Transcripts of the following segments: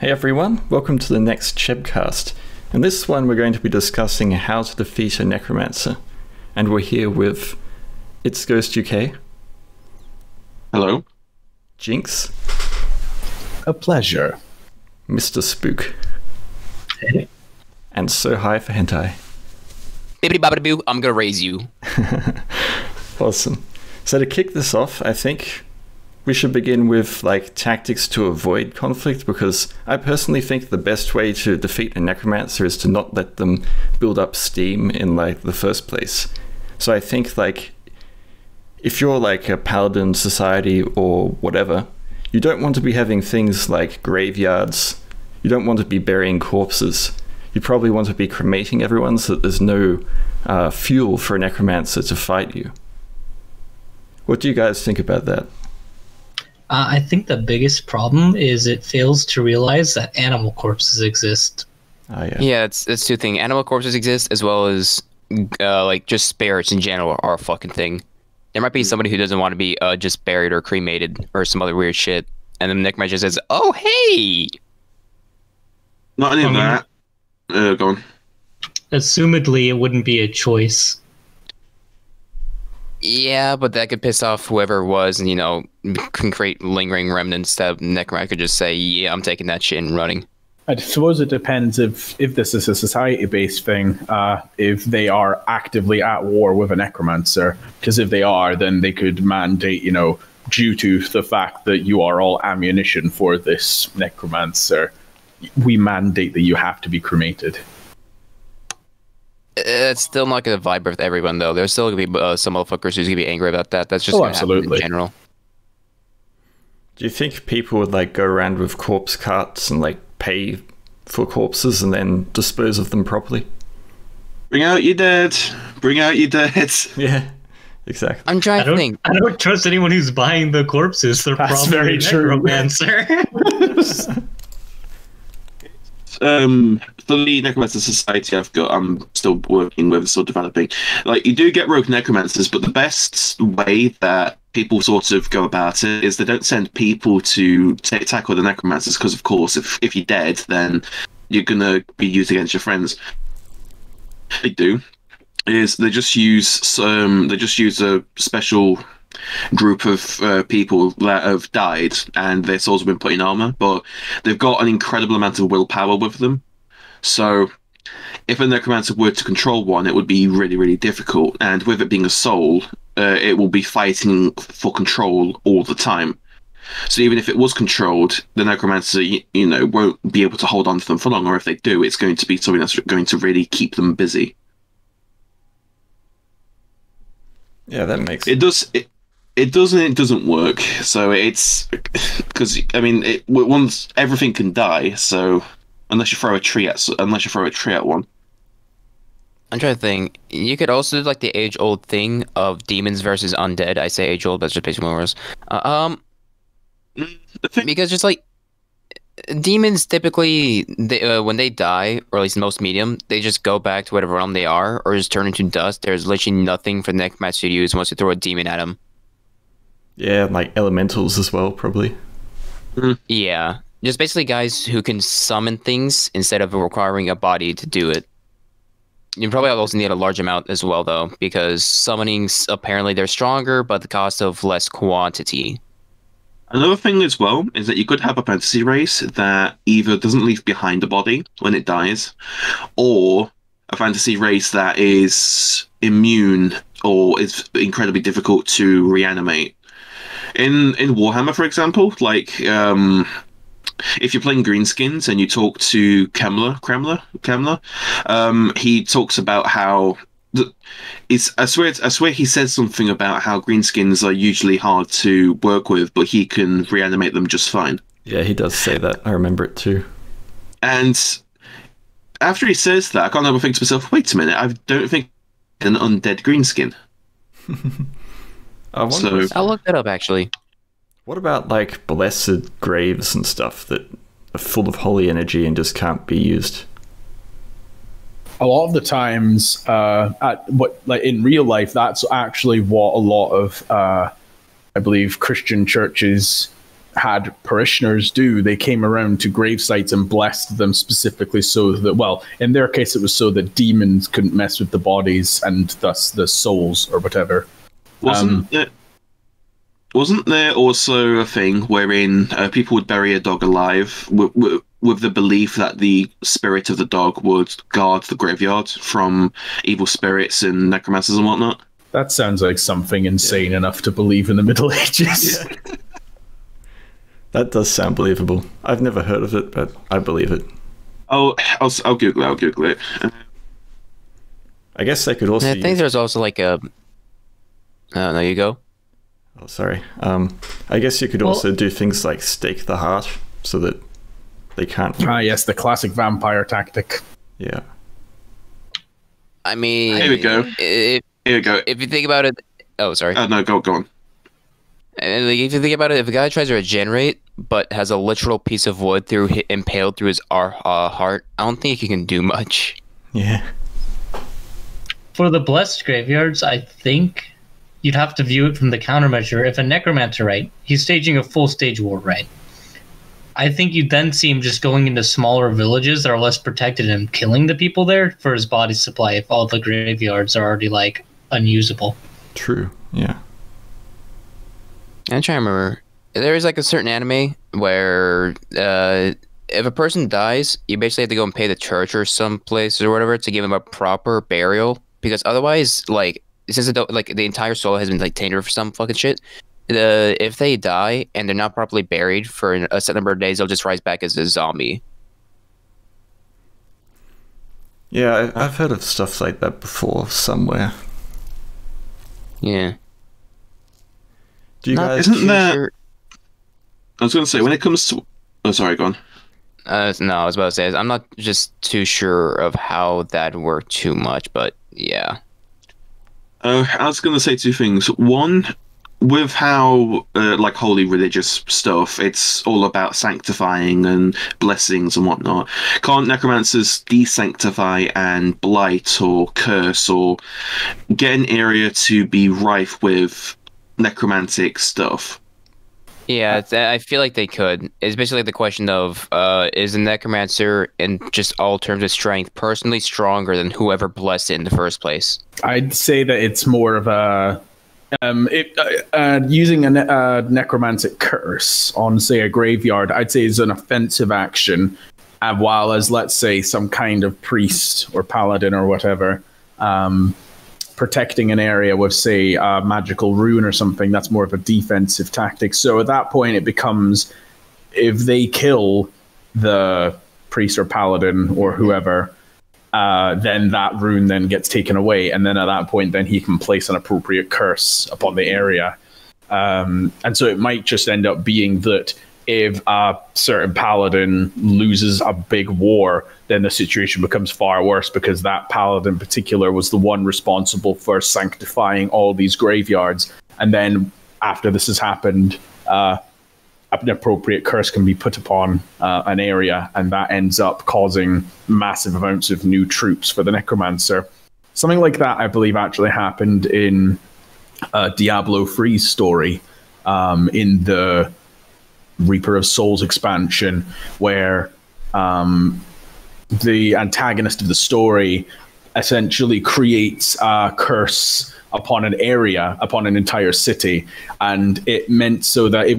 Hey everyone, welcome to the next Chebcast. In this one, we're going to be discussing how to defeat a necromancer. And we're here with It's Ghost UK, Hello. Jinx, A pleasure. Mr. Spook, and So High for Hentai. Bibbidi bobbidi boo, I'm gonna raise you. Awesome. So to kick this off, I think we should begin with like tactics to avoid conflict because I personally think the best way to defeat a necromancer is to not let them build up steam in like the first place. So I think like if you're like a paladin society or whatever, you don't want to be having things like graveyards. You don't want to be burying corpses. You probably want to be cremating everyone so that there's no uh, fuel for a necromancer to fight you. What do you guys think about that? Uh, I think the biggest problem is it fails to realize that animal corpses exist. Ah, yeah. Yeah, it's it's two things. Animal corpses exist as well as uh, like just spirits in general are a fucking thing. There might be somebody who doesn't want to be uh, just buried or cremated or some other weird shit, and then Nick might just says, "Oh hey." Not any of mean- that. Uh, go on. Assumedly, it wouldn't be a choice. Yeah, but that could piss off whoever it was, and you know, can create lingering remnants that Necromant could just say, "Yeah, I'm taking that shit and running." I suppose it depends if if this is a society based thing. Uh, if they are actively at war with a necromancer, because if they are, then they could mandate, you know, due to the fact that you are all ammunition for this necromancer, we mandate that you have to be cremated. It's still not gonna vibe with everyone though. There's still gonna be uh, some motherfuckers who's gonna be angry about that. That's just Oh, absolutely. in general. Do you think people would like go around with corpse carts and like pay for corpses and then dispose of them properly? Bring out your dead. Bring out your dead. Yeah, exactly. I'm trying I to don't. think. I don't trust anyone who's buying the corpses. They're That's probably very a true. necromancer. Um, for the Necromancer Society I've got, I'm still working with, still developing. Like, you do get rogue necromancers, but the best way that people sort of go about it is they don't send people to ta tackle the necromancers, because, of course, if, if you're dead, then you're to be used against your friends. They do is they just use some they just use a special group of uh, people that have died and their souls have been put in armor, but they've got an incredible amount of willpower with them. So, if a necromancer were to control one, it would be really, really difficult. And with it being a soul, uh, it will be fighting for control all the time. So even if it was controlled, the necromancer, you know, won't be able to hold on to them for long. Or if they do, it's going to be something that's going to really keep them busy. Yeah, that makes It does. It, it doesn't. It doesn't work. So it's because I mean, it once everything can die. So unless you throw a tree at, unless you throw a tree at one, I'm trying to think. You could also do like the age old thing of demons versus undead. I say age old, that's just basically it. Uh, um, thing, because just like demons, typically they, uh, when they die, or at least most medium, they just go back to whatever realm they are, or just turn into dust. There's literally nothing for the necromancer to use once you throw a demon at them. Yeah, and, like elementals as well, probably. Hmm. Yeah, just basically guys who can summon things instead of requiring a body to do it. You probably also need a large amount as well, though, because summonings apparently they're stronger, but the cost of less quantity. another thing as well is that you could have a fantasy race that either doesn't leave behind a body when it dies, or a fantasy race that is immune or is incredibly difficult to reanimate. In in Warhammer, for example, like um, if you're playing Greenskins and you talk to Kemmler, Kremler, Kemmler, um, he talks about how. It's, I swear, I swear, he says something about how greenskins are usually hard to work with, but he can reanimate them just fine. Yeah, he does say that. I remember it too. And after he says that, I can't help but think to myself, wait a minute, I don't think an undead greenskin. I wonder, So- I'll look that up actually. what about like blessed graves and stuff that are full of holy energy and just can't be used? a lot of the times uh, at what like in real life that's actually what a lot of uh, i believe christian churches had parishioners do. They came around to grave sites and blessed them specifically so that, well, in their case, it was so that demons couldn't mess with the bodies and thus the souls or whatever. Wasn't Um, there, wasn't there also a thing wherein uh, people would bury a dog alive w- w- with the belief that the spirit of the dog would guard the graveyard from evil spirits and necromancers and whatnot? That sounds like something insane enough to believe in the Middle Ages. That does sound believable. I've never heard of it, but I believe it. Oh, I'll, I'll Google it. I'll Google it. I guess they could also. I think use- there's also like a. Oh, there you go. Oh, sorry. Um, I guess you could Well- also do things like stake the heart so that they can't. ah, yes, the classic vampire tactic. Yeah. I mean, Here we go. If, Here we go. if you think about it, oh, sorry. Uh, no, go go on. And like, if you think about it, if a guy tries to regenerate but has a literal piece of wood through hi- impaled through his uh, heart, I don't think he can do much. Yeah. For the blessed graveyards, I think you'd have to view it from the countermeasure. If a necromancer, right, he's staging a full stage war, right? I think you'd then see him just going into smaller villages that are less protected and killing the people there for his body supply if all the graveyards are already like unusable. True. Yeah. I'm trying to remember. There is like a certain anime where uh, if a person dies, you basically have to go and pay the church or some place or whatever to give him a proper burial because otherwise, like since the, like the entire soul has been like tainted for some fucking shit. The if they die and they're not properly buried for a set number of days, they'll just rise back as a zombie. Yeah, I, I've heard of stuff like that before somewhere. Yeah. Do you Not guys? Isn't too there- sure- I was going to say when it comes to. Oh, sorry, go on. Uh, no, I was about to say I'm not just too sure of how that worked too much, but yeah. Uh, I was going to say two things. One, with how uh, like holy religious stuff, it's all about sanctifying and blessings and whatnot. Can't necromancers desanctify and blight or curse or get an area to be rife with necromantic stuff? Yeah, it's, I feel like they could. It's basically the question of uh, is a necromancer, in just all terms of strength, personally stronger than whoever blessed it in the first place? I'd say that it's more of a um, it, uh, uh, using a ne- uh, necromantic curse on, say, a graveyard. I'd say is an offensive action, uh, while as let's say some kind of priest or paladin or whatever um, protecting an area with, say, a magical rune or something. That's more of a defensive tactic. So at that point, it becomes if they kill the priest or paladin or whoever uh, then that rune then gets taken away, and then at that point, then he can place an appropriate curse upon the area. Um, and so it might just end up being that if a certain paladin loses a big war, then the situation becomes far worse because that paladin in particular was the one responsible for sanctifying all these graveyards. And then after this has happened, uh, an appropriate curse can be put upon uh, an area, and that ends up causing massive amounts of new troops for the necromancer. Something like that, I believe, actually happened in uh, Diablo 3's story um, in the Reaper of Souls expansion, where um, the antagonist of the story essentially creates a curse upon an area, upon an entire city, and it meant so that it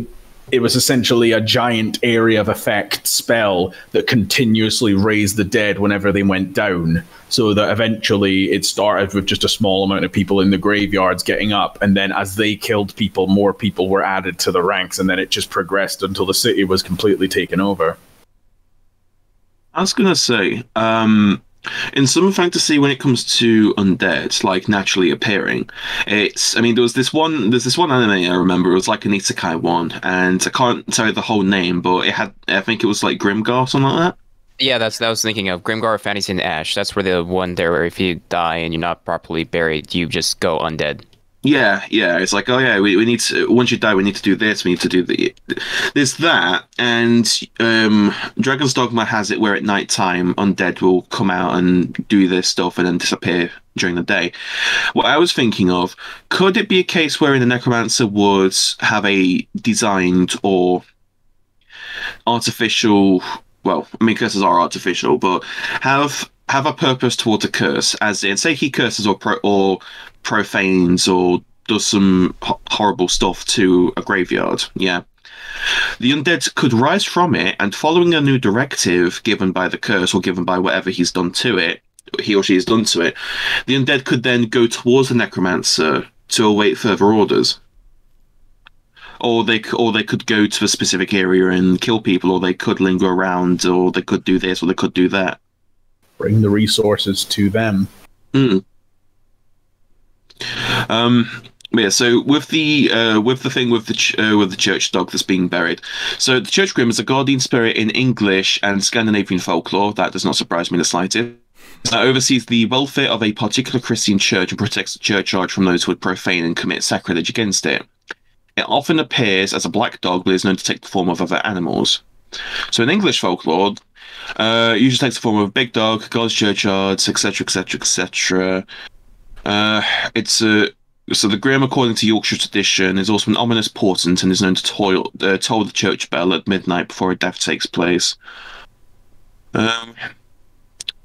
it was essentially a giant area of effect spell that continuously raised the dead whenever they went down. So that eventually it started with just a small amount of people in the graveyards getting up, and then as they killed people, more people were added to the ranks, and then it just progressed until the city was completely taken over. I was gonna say, um, in some fantasy, when it comes to undead, like naturally appearing, it's. I mean, there was this one. There's this one anime I remember. It was like an isekai one, and I can't tell you the whole name, but it had. I think it was like Grimgar, or something like that. Yeah, that's that I was thinking of. Grimgar, Fantasy, and Ash. That's where the one there where if you die and you're not properly buried, you just go undead. Yeah, yeah. It's like, oh yeah, we, we need to. Once you die, we need to do this. We need to do the. There's that, and um, Dragon's Dogma has it where at night time undead will come out and do their stuff and then disappear during the day. What I was thinking of, could it be a case wherein the necromancer would have a designed or artificial. Well, I mean, curses are artificial, but have have a purpose towards a curse. As in, say he curses or pro, or profanes or does some ho- horrible stuff to a graveyard. Yeah. The undead could rise from it, and following a new directive given by the curse or given by whatever he's done to it, he or she has done to it, the undead could then go towards the necromancer to await further orders. Or they or they could go to a specific area and kill people, or they could linger around, or they could do this, or they could do that. Bring the resources to them. Mm. Um, yeah. So with the uh, with the thing with the ch- uh, with the church dog that's being buried, so the church grim is a guardian spirit in English and Scandinavian folklore. That does not surprise me in the slightest. That oversees the welfare of a particular Christian church and protects the churchyard from those who would profane and commit sacrilege against it. It often appears as a black dog, but is known to take the form of other animals. So in English folklore, uh, it usually takes the form of a big dog, God's churchyards, etc., etc., etc. Uh, it's a so the Grim, according to Yorkshire tradition, is also an ominous portent and is known to toil, uh, toll the church bell at midnight before a death takes place. Um,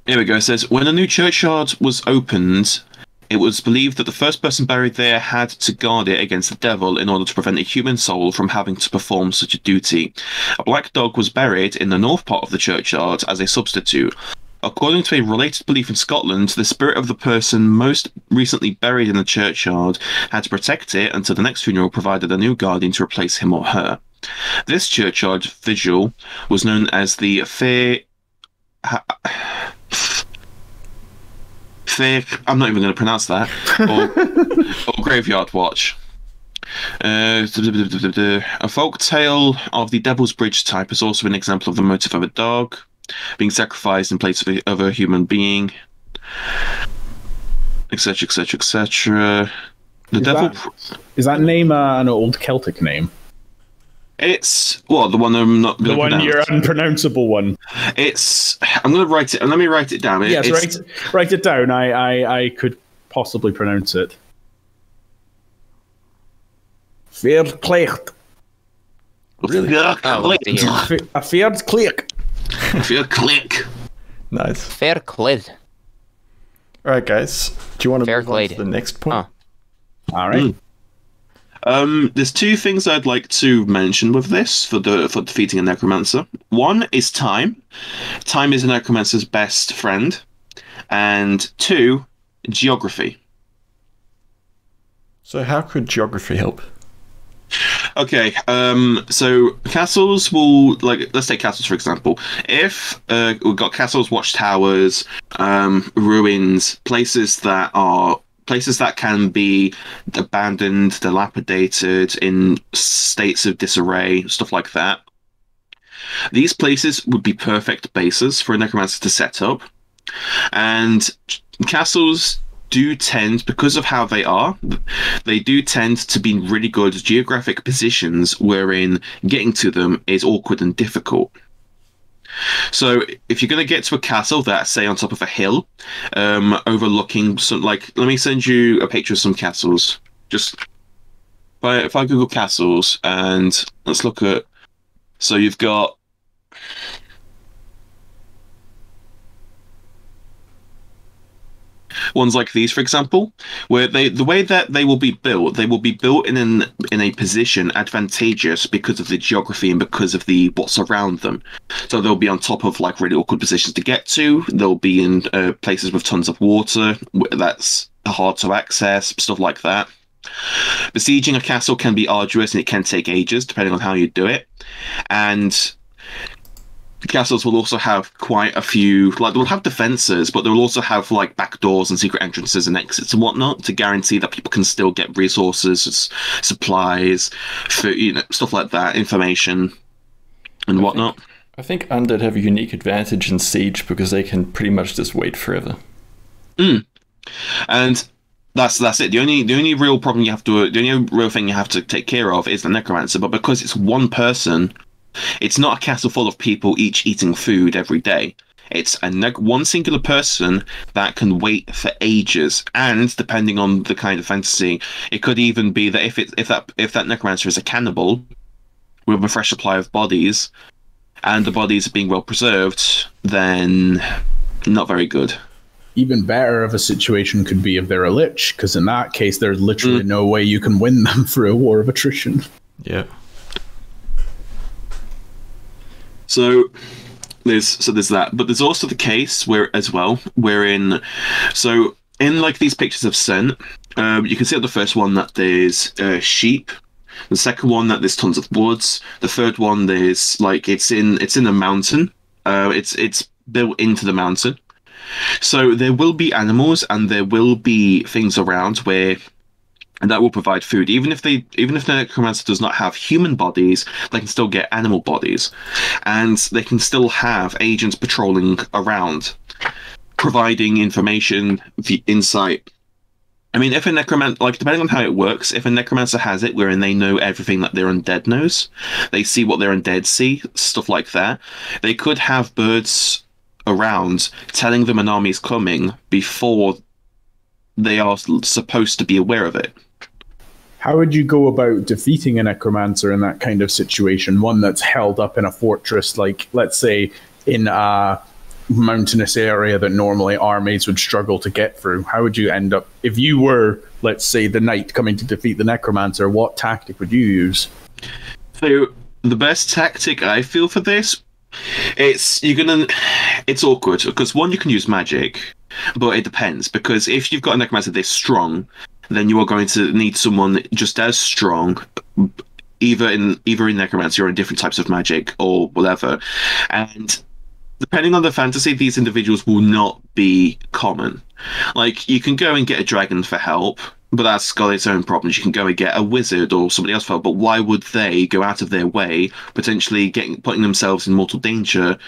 here we go. It says when a new churchyard was opened, it was believed that the first person buried there had to guard it against the devil in order to prevent a human soul from having to perform such a duty. A black dog was buried in the north part of the churchyard as a substitute. According to a related belief in Scotland, the spirit of the person most recently buried in the churchyard had to protect it until the next funeral provided a new guardian to replace him or her. This churchyard vigil was known as the Fair. Fair. I'm not even going to pronounce that. Or, or Graveyard Watch. Uh, a folk tale of the Devil's Bridge type is also an example of the motive of a dog being sacrificed in place of a, of a human being, etc., etc., etc. The Is devil. that- Is that name uh, an old Celtic name? It's well, the one I'm not The going to one, pronounce. your unpronounceable one. It's. I'm going to write it. And let me write it down. It- Yes, write, write it down. I, I, I could possibly pronounce it. Fair Veerklecht. Really? Yeah, Oh, click. to hear. A Veerklecht. Feel click. Nice. Fair clit. All right, guys. Do you want to Fair move on to the next point? Huh. All right. Mm. Um, there's two things I'd like to mention with this for the for defeating a necromancer. One is time. Time is a necromancer's best friend, and two, geography. So, how could geography help? Okay, um, so castles will like let's take castles for example. If uh, we've got castles, watchtowers, um, ruins, places that are places that can be abandoned, dilapidated, in states of disarray, stuff like that. These places would be perfect bases for a necromancer to set up, and castles do tend, because of how they are, they do tend to be really good geographic positions wherein getting to them is awkward and difficult. So if you're going to get to a castle that's say on top of a hill, um, overlooking some like, let me send you a picture of some castles. Just if I, if I Google castles and let's look at, so you've got. Ones like these, for example, where they the way that they will be built, they will be built in an in a position advantageous because of the geography and because of the what's around them. So they'll be on top of like really awkward positions to get to. They'll be in uh, places with tons of water that's hard to access, stuff like that. Besieging a castle can be arduous and it can take ages depending on how you do it. And castles will also have quite a few like they'll have defenses but they'll also have like back doors and secret entrances and exits and whatnot to guarantee that people can still get resources supplies food, you know stuff like that information and whatnot. I think undead have a unique advantage in siege because they can pretty much just wait forever. Mm. and that's that's it. The only the only real problem you have to the only real thing you have to take care of is the necromancer but because it's one person it's not a castle full of people each eating food every day it's a neg- one singular person that can wait for ages and depending on the kind of fantasy it could even be that if it if that if that necromancer is a cannibal with a fresh supply of bodies and the bodies are being well preserved, then not very good. Even better of a situation could be if they're a lich, because in that case, there's literally mm. no way you can win them through a war of attrition. Yeah. So there's so there's that, but there's also the case where as well wherein so in like these pictures I've sent, um, you can see on the first one that there's uh, sheep. The second one that there's tons of woods. The third one there's like it's in it's in a mountain. Uh, it's it's built into the mountain. So there will be animals and there will be things around where and that will provide food. Even if they, even if the necromancer does not have human bodies, they can still get animal bodies, and they can still have agents patrolling around, providing information, the insight. I mean, if a necromancer, like depending on how it works, if a necromancer has it wherein they know everything that their undead knows, they see what their undead see, stuff like that, they could have birds around telling them an army's coming before they are supposed to be aware of it. How would you go about defeating a necromancer in that kind of situation? One that's held up in a fortress, like let's say in a mountainous area that normally armies would struggle to get through. How would you end up if you were, let's say, the knight coming to defeat the necromancer? What tactic would you use? So the best tactic I feel for this, it's you're gonna, it's awkward because one you can use magic, but it depends because if you've got a necromancer this strong, then you are going to need someone just as strong either in either in necromancy or in different types of magic or whatever and depending on the fantasy these individuals will not be common like you can go and get a dragon for help but that's got its own problems. You can go and get a wizard or somebody else for but why would they go out of their way, potentially getting putting themselves in mortal danger,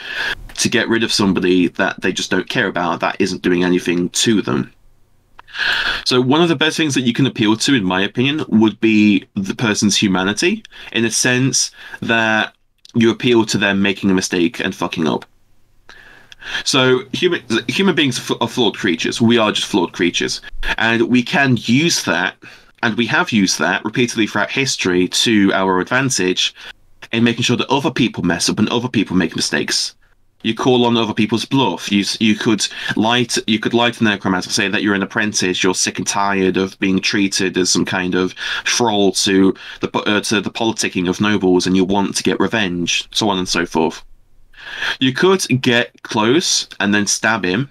to get rid of somebody that they just don't care about, that isn't doing anything to them? So one of the best things that you can appeal to, in my opinion, would be the person's humanity, in a sense that you appeal to them making a mistake and fucking up. So human human beings are flawed creatures. We are just flawed creatures, and we can use that, and we have used that repeatedly throughout history to our advantage, in making sure that other people mess up and other people make mistakes. You call on other people's bluff. You you could to, you could to the necromancer, say that you're an apprentice, you're sick and tired of being treated as some kind of thrall to the uh, to the politicking of nobles, and you want to get revenge, so on and so forth. You could get close and then stab him,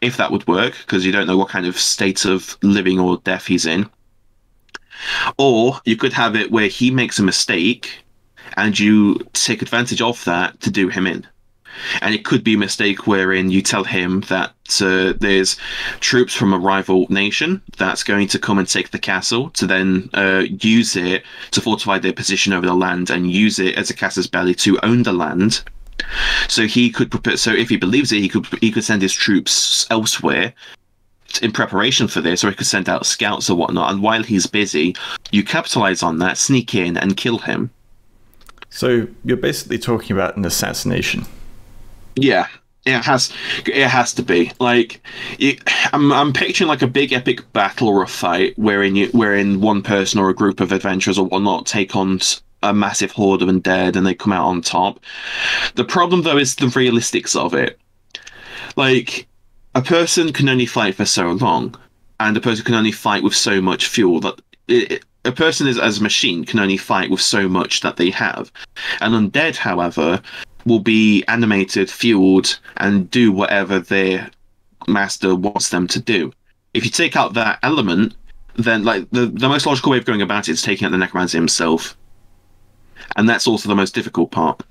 if that would work, because you don't know what kind of state of living or death he's in. Or you could have it where he makes a mistake and you take advantage of that to do him in. And it could be a mistake wherein you tell him that uh, there's troops from a rival nation that's going to come and take the castle to then uh, use it to fortify their position over the land and use it as a casus belli to own the land so he could prepare. So if he believes it, he could he could send his troops elsewhere in preparation for this, or he could send out scouts or whatnot. And while he's busy, you capitalize on that, sneak in, and kill him. So you're basically talking about an assassination. Yeah, it has it has to be like I'm I'm picturing like a big epic battle or a fight wherein you wherein one person or a group of adventurers or whatnot take on a massive horde of undead and they come out on top. The problem though is the realistics of it. Like a person can only fight for so long, and a person can only fight with so much fuel that it, a person is as a machine can only fight with so much that they have. An undead, however, will be animated, fueled, and do whatever their master wants them to do. If you take out that element, then like the, the most logical way of going about it is taking out the necromancer himself and that's also the most difficult part.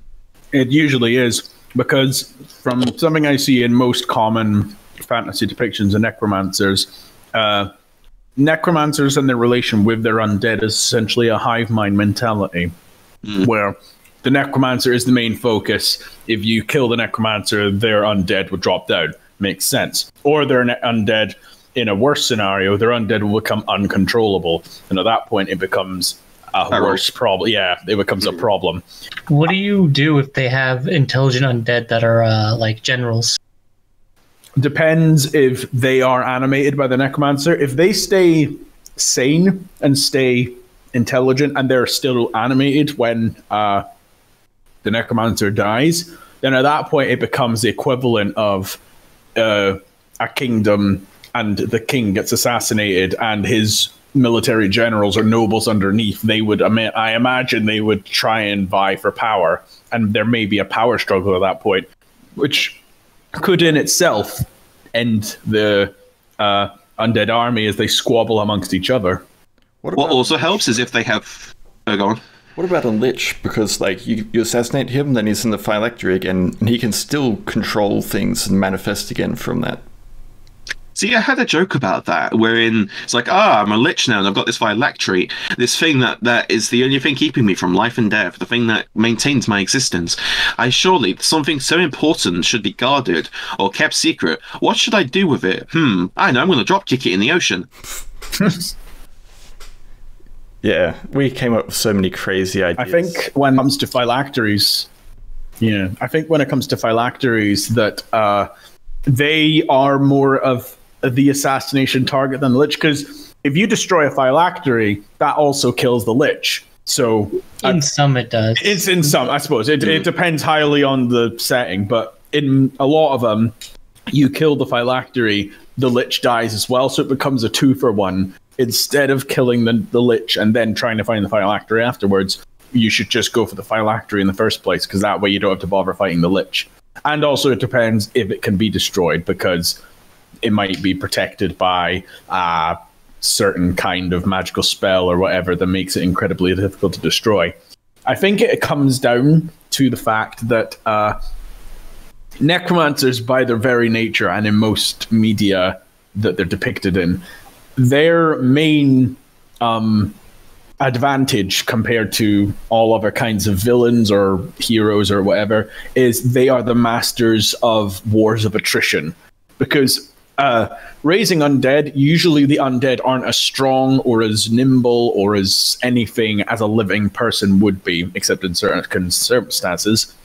It usually is because from something I see in most common fantasy depictions of necromancers, uh, necromancers and their relation with their undead is essentially a hive mind mentality, mm. where the necromancer is the main focus. If you kill the necromancer, their undead would drop down. Makes sense. Or they're ne- undead in a worse scenario, their undead will become uncontrollable, and at that point, it becomes a worse problem. Yeah, it becomes a problem. What do you do if they have intelligent undead that are uh, like generals? Depends if they are animated by the necromancer. If they stay sane and stay intelligent and they're still animated when uh, the necromancer dies, then at that point it becomes the equivalent of uh, a kingdom and the king gets assassinated and his military generals or nobles underneath they would i imagine they would try and vie for power and there may be a power struggle at that point which could in itself end the uh, undead army as they squabble amongst each other What What also helps is if they have. Oh, go on. What about a lich? Because like you, you assassinate him, then he's in the phylactery again, and he can still control things and manifest again from that. See, I had a joke about that, wherein it's like, ah, I'm a lich now, and I've got this phylactery, this thing that that is the only thing keeping me from life and death, the thing that maintains my existence. I surely something so important should be guarded or kept secret. What should I do with it? Hmm, I know. I'm going to drop kick it in the ocean. Yeah, we came up with so many crazy ideas. I think when it comes to phylacteries, yeah, I think when it comes to phylacteries, that uh, they are more of the assassination target than the lich. Because if you destroy a phylactery, that also kills the lich. So In some, it does. it's in some, I suppose. It, it depends highly on the setting, but in a lot of them, you kill the phylactery, the lich dies as well, so it becomes a two for one. Instead of killing the, the lich and then trying to find the phylactery afterwards, you should just go for the phylactery in the first place, because that way you don't have to bother fighting the lich. And also, it depends if it can be destroyed, because it might be protected by a certain kind of magical spell or whatever that makes it incredibly difficult to destroy. I think it comes down to the fact that uh, necromancers, by their very nature, and in most media that they're depicted in, their main um, advantage compared to all other kinds of villains or heroes or whatever is they are the masters of wars of attrition. Because uh, raising undead, usually the undead aren't as strong or as nimble or as anything as a living person would be, except in certain circumstances.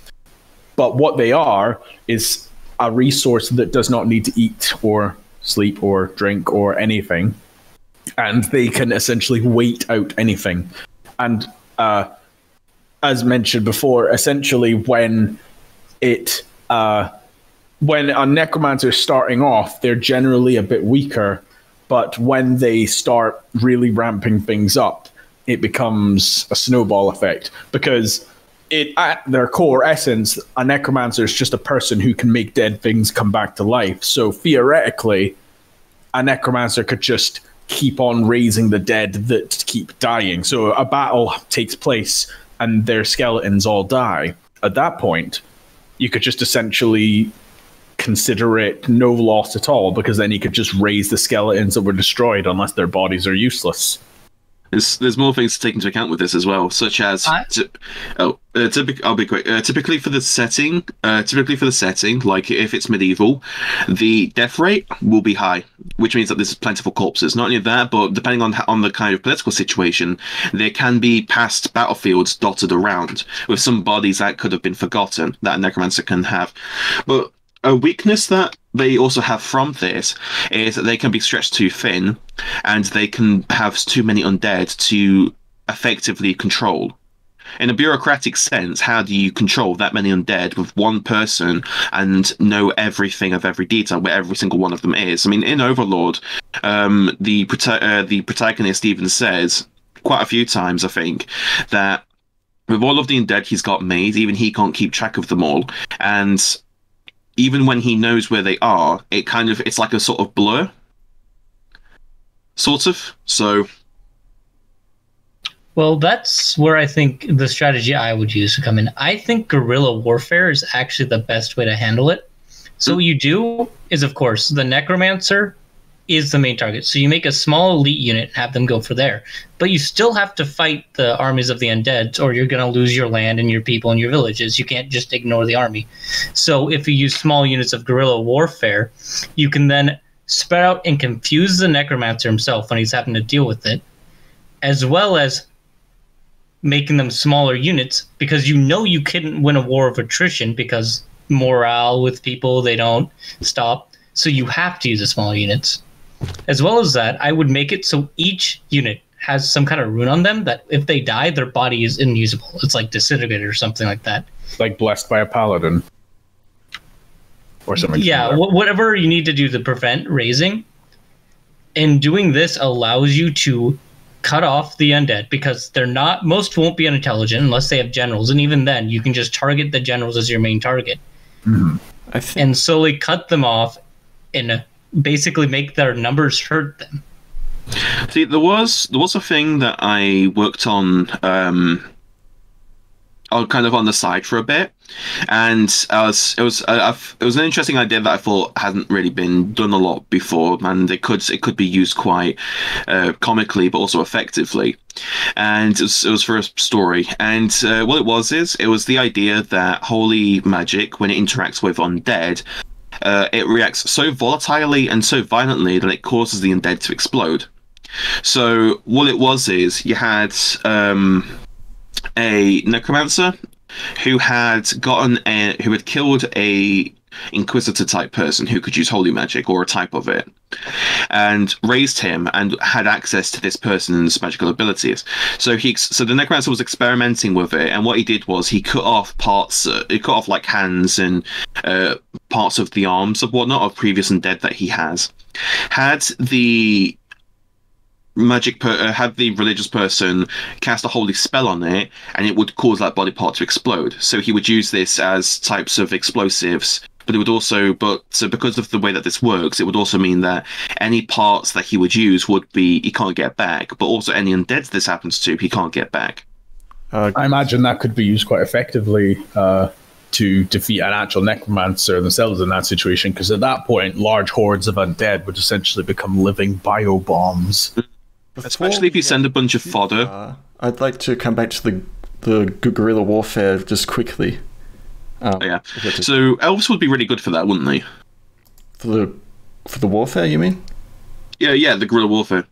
But what they are is a resource that does not need to eat or sleep or drink or anything. And they can essentially wait out anything. And uh, as mentioned before, essentially when it uh, when a necromancer is starting off, they're generally a bit weaker, but when they start really ramping things up, it becomes a snowball effect because it at their core essence, a necromancer is just a person who can make dead things come back to life. So theoretically, a necromancer could just keep on raising the dead that keep dying. So a battle takes place and their skeletons all die. At that point, you could just essentially consider it no loss at all because then you could just raise the skeletons that were destroyed unless their bodies are useless. There's, there's more things to take into account with this as well, such as oh, uh, typic- I'll be quick. Uh, typically for the setting, uh, typically for the setting, like if it's medieval, the death rate will be high, which means that there's plentiful corpses. Not only that, but depending on on the kind of political situation, there can be past battlefields dotted around with some bodies that could have been forgotten that a necromancer can have. But a weakness that they also have from this is that they can be stretched too thin and they can have too many undead to effectively control. In a bureaucratic sense, how do you control that many undead with one person and know everything of every detail where every single one of them is? I mean, in Overlord, um, the prota- uh, the protagonist even says quite a few times, I think, that with all of the undead he's got made, even he can't keep track of them all, and even when he knows where they are, it kind of it's like a sort of blur. Sort of. So Well, that's where I think the strategy I would use to come in. I think guerrilla warfare is actually the best way to handle it. So what mm. you do is, of course, the necromancer is the main target. So you make a small elite unit and have them go for there. But you still have to fight the armies of the undead, or you're going to lose your land and your people and your villages. You can't just ignore the army. So if you use small units of guerrilla warfare, you can then spread out and confuse the necromancer himself when he's having to deal with it, as well as making them smaller units because you know you couldn't win a war of attrition because morale with people they don't stop so you have to use the small units as well as that i would make it so each unit has some kind of rune on them that if they die, their body is unusable. It's like disintegrated or something like that. Like blessed by a paladin. Or something. Yeah, wh- whatever you need to do to prevent raising. And doing this allows you to cut off the undead because they're not most won't be unintelligent unless they have generals and even then you can just target the generals as your main target mm-hmm. I think and slowly cut them off and basically make their numbers hurt them. See, there was there was a thing that I worked on, um, kind of on the side for a bit, and I was it was I've, it was an interesting idea that I thought hadn't really been done a lot before, and it could it could be used quite uh, comically, but also effectively. And it was, it was for a story, and uh, what it was is it was the idea that holy magic, when it interacts with undead, uh, it reacts so volatilely and so violently that it causes the undead to explode. So what it was is you had um, a necromancer who had gotten a who had killed a inquisitor type person who could use holy magic or a type of it and raised him and had access to this person's magical abilities so he so the necromancer was experimenting with it and what he did was he cut off parts uh, he cut off like hands and uh, parts of the arms of whatnot of previous undead that he has. Had the magic per- uh, had the religious person cast a holy spell on it and it would cause that body part to explode. So he would use this as types of explosives but it would also but so because of the way that this works it would also mean that any parts that he would use would be he can't get back but also any undead this happens to he can't get back. Uh, I imagine that could be used quite effectively uh, to defeat an actual necromancer themselves in that situation, because at that point, large hordes of undead would essentially become living biobombs. before especially if you send a bunch of fodder too far, I'd like to come back to the the guerrilla warfare just quickly. Um, yeah if that's okay. so elves would be really good for that wouldn't they for the for the warfare, you mean? yeah yeah the guerrilla warfare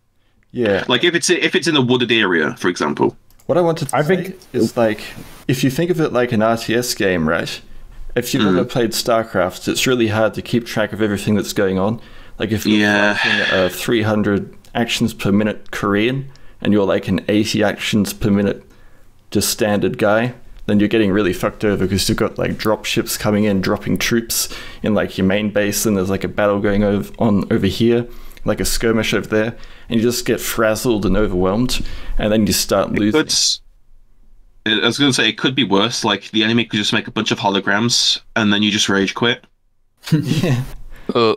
Yeah. like if it's if it's in a wooded area for example What I wanted to I say think- is like if you think of it like an RTS game, right? If you've Mm-hmm. ever played StarCraft, it's really hard to keep track of everything that's going on. Like if you're Yeah. a 300 actions per minute Korean and you're like an 80 actions per minute just standard guy, then you're getting really fucked over because you've got like drop ships coming in, dropping troops in like your main base, and there's like a battle going on over here, like a skirmish over there, and you just get frazzled and overwhelmed, and then you start losing. But I was going to say it could be worse. Like the enemy could just make a bunch of holograms, and then you just rage quit. yeah. Uh,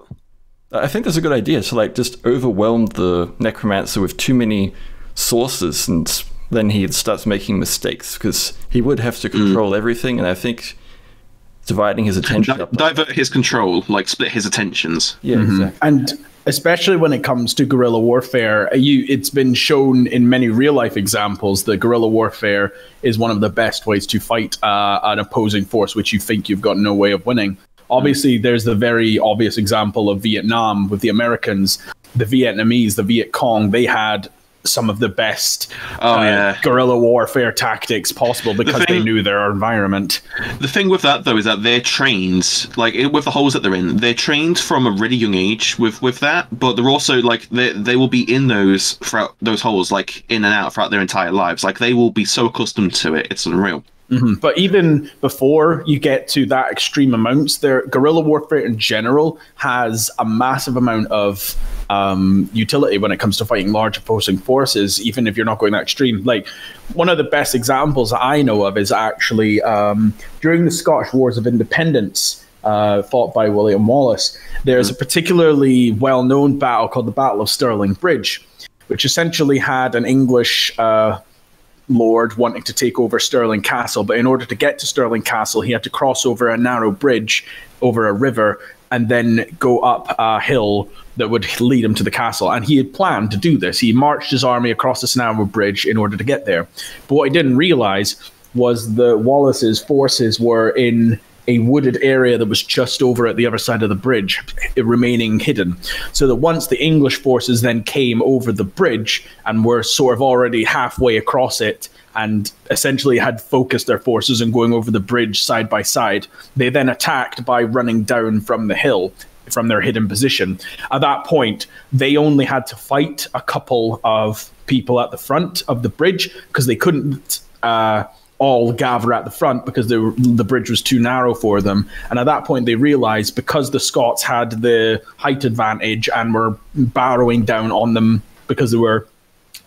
I think that's a good idea to like just overwhelm the necromancer with too many sources, and then he starts making mistakes because he would have to control everything. And I think dividing his attention Di- up, divert his control, like split his attentions. yeah, exactly. And especially when it comes to guerrilla warfare, you it's been shown in many real life examples that guerrilla warfare is one of the best ways to fight uh, an opposing force which you think you've got no way of winning. Obviously, there's the very obvious example of Vietnam with the Americans, the Vietnamese, the Viet Cong. They had some of the best Oh, uh, yeah. guerrilla warfare tactics possible because they thing- knew their environment. The thing with that though is that they're trained, like with the holes that they're in, they're trained from a really young age with with that. But they're also like they they will be in those throughout those holes, like in and out throughout their entire lives. Like they will be so accustomed to it, it's unreal. But even before you get to that extreme amounts, there guerrilla warfare in general has a massive amount of um, utility when it comes to fighting large opposing forces, even if you're not going that extreme. Like one of the best examples that I know of is actually um, during the Scottish Wars of Independence. Uh, fought by William Wallace. There's a particularly well-known battle called the Battle of Stirling Bridge, which essentially had an English uh, lord wanting to take over Stirling Castle, but in order to get to Stirling Castle, he had to cross over a narrow bridge over a river and then go up a hill that would lead him to the castle. And he had planned to do this. He marched his army across the narrow bridge in order to get there. But what he didn't realize was that Wallace's forces were in a wooded area that was just over at the other side of the bridge, remaining hidden. So that once the English forces then came over the bridge and were sort of already halfway across it and essentially had focused their forces on going over the bridge side by side, they then attacked by running down from the hill. from their hidden position. At that point, they only had to fight a couple of people at the front of the bridge because they couldn't uh, all gather at the front because were, the bridge was too narrow for them. And at that point, they realized because the Scots had the height advantage and were barrowing down on them because they were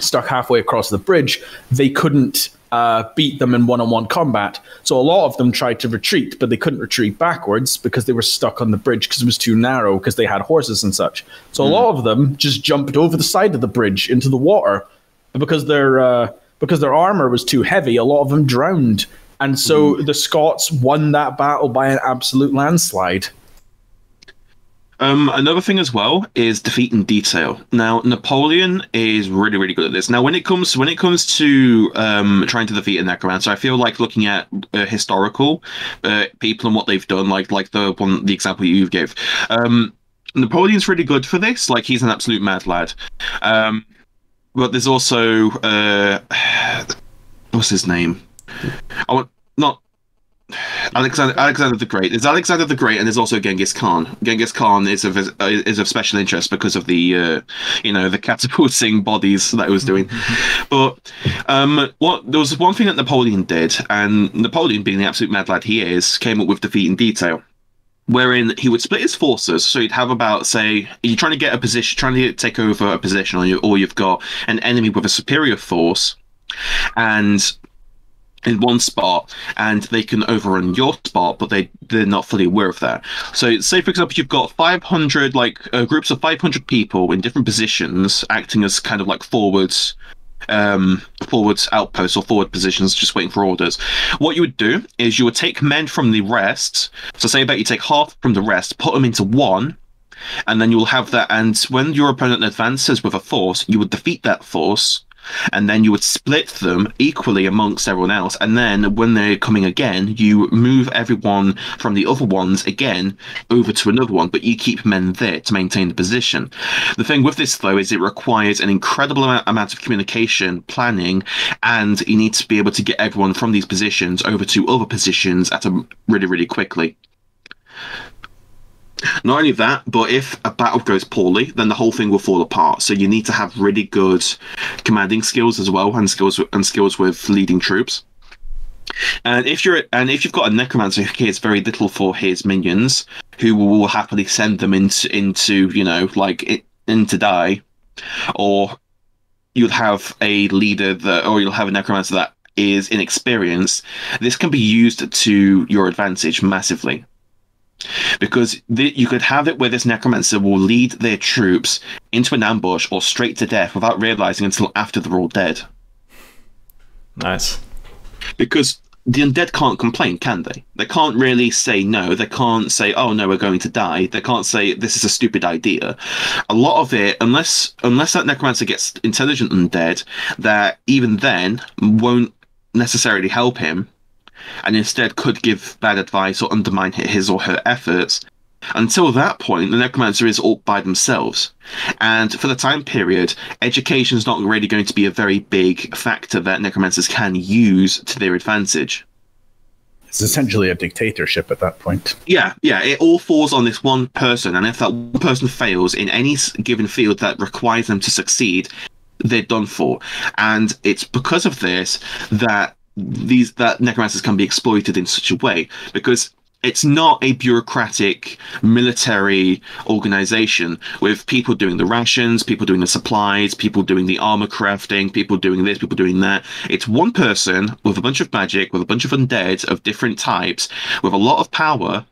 stuck halfway across the bridge, they couldn't uh, beat them in one-on-one combat. So a lot of them tried to retreat, but they couldn't retreat backwards because they were stuck on the bridge because it was too narrow because they had horses and such. So mm. a lot of them just jumped over the side of the bridge into the water, but because their uh, because their armor was too heavy, a lot of them drowned. And so mm. the Scots won that battle by an absolute landslide. Um, another thing as well is defeat in detail. Now Napoleon is really, really good at this. Now, when it comes when it comes to um, trying to defeat a necromancer, I feel like looking at uh, historical uh, people and what they've done, like like the one the example you gave. Um, Napoleon's really good for this. Like he's an absolute mad lad. Um, but there's also uh, what's his name? I want not Alexander Alexander the Great. There's Alexander the Great, and there's also Genghis Khan. Genghis Khan is of is of special interest because of the uh, you know the catapulting bodies that he was doing. but um, what there was one thing that Napoleon did, and Napoleon, being the absolute mad lad he is, came up with defeat in detail. Wherein he would split his forces, so he'd have about, say, you're trying to get a position, trying to take over a position, or, you, or you've got an enemy with a superior force, and in one spot and they can overrun your spot but they they're not fully aware of that. So say for example you've got 500 like uh, groups of 500 people in different positions acting as kind of like forwards um forwards outposts or forward positions just waiting for orders. What you would do is you would take men from the rest. So say about you take half from the rest put them into one and then you'll have that and when your opponent advances with a force you would defeat that force and then you would split them equally amongst everyone else. And then when they're coming again, you move everyone from the other ones again over to another one, but you keep men there to maintain the position. The thing with this, though, is it requires an incredible amount of communication, planning, and you need to be able to get everyone from these positions over to other positions at a really, really quickly. Not only that, but if a battle goes poorly, then the whole thing will fall apart. So you need to have really good commanding skills as well, and skills and skills with leading troops. And if you're and if you've got a necromancer who cares very little for his minions, who will happily send them into into you know like in to die, or you'll have a leader that, or you'll have a necromancer that is inexperienced. This can be used to your advantage massively because the, you could have it where this necromancer will lead their troops into an ambush or straight to death without realizing until after they're all dead. Nice. Because the undead can't complain, can they? They can't really say no. They can't say, "Oh no, we're going to die." They can't say this is a stupid idea. A lot of it, unless unless that necromancer gets intelligent undead, that even then won't necessarily help him and instead could give bad advice or undermine his or her efforts. Until that point, the necromancer is all by themselves. And for the time period, education is not really going to be a very big factor that necromancers can use to their advantage. It's essentially a dictatorship at that point. Yeah, yeah. It all falls on this one person, and if that one person fails in any given field that requires them to succeed, they're done for. And it's because of this that these that necromancers can be exploited in such a way because it's not a bureaucratic military organization with people doing the rations, people doing the supplies, people doing the armor crafting, people doing this, people doing that. It's one person with a bunch of magic, with a bunch of undead of different types, with a lot of power,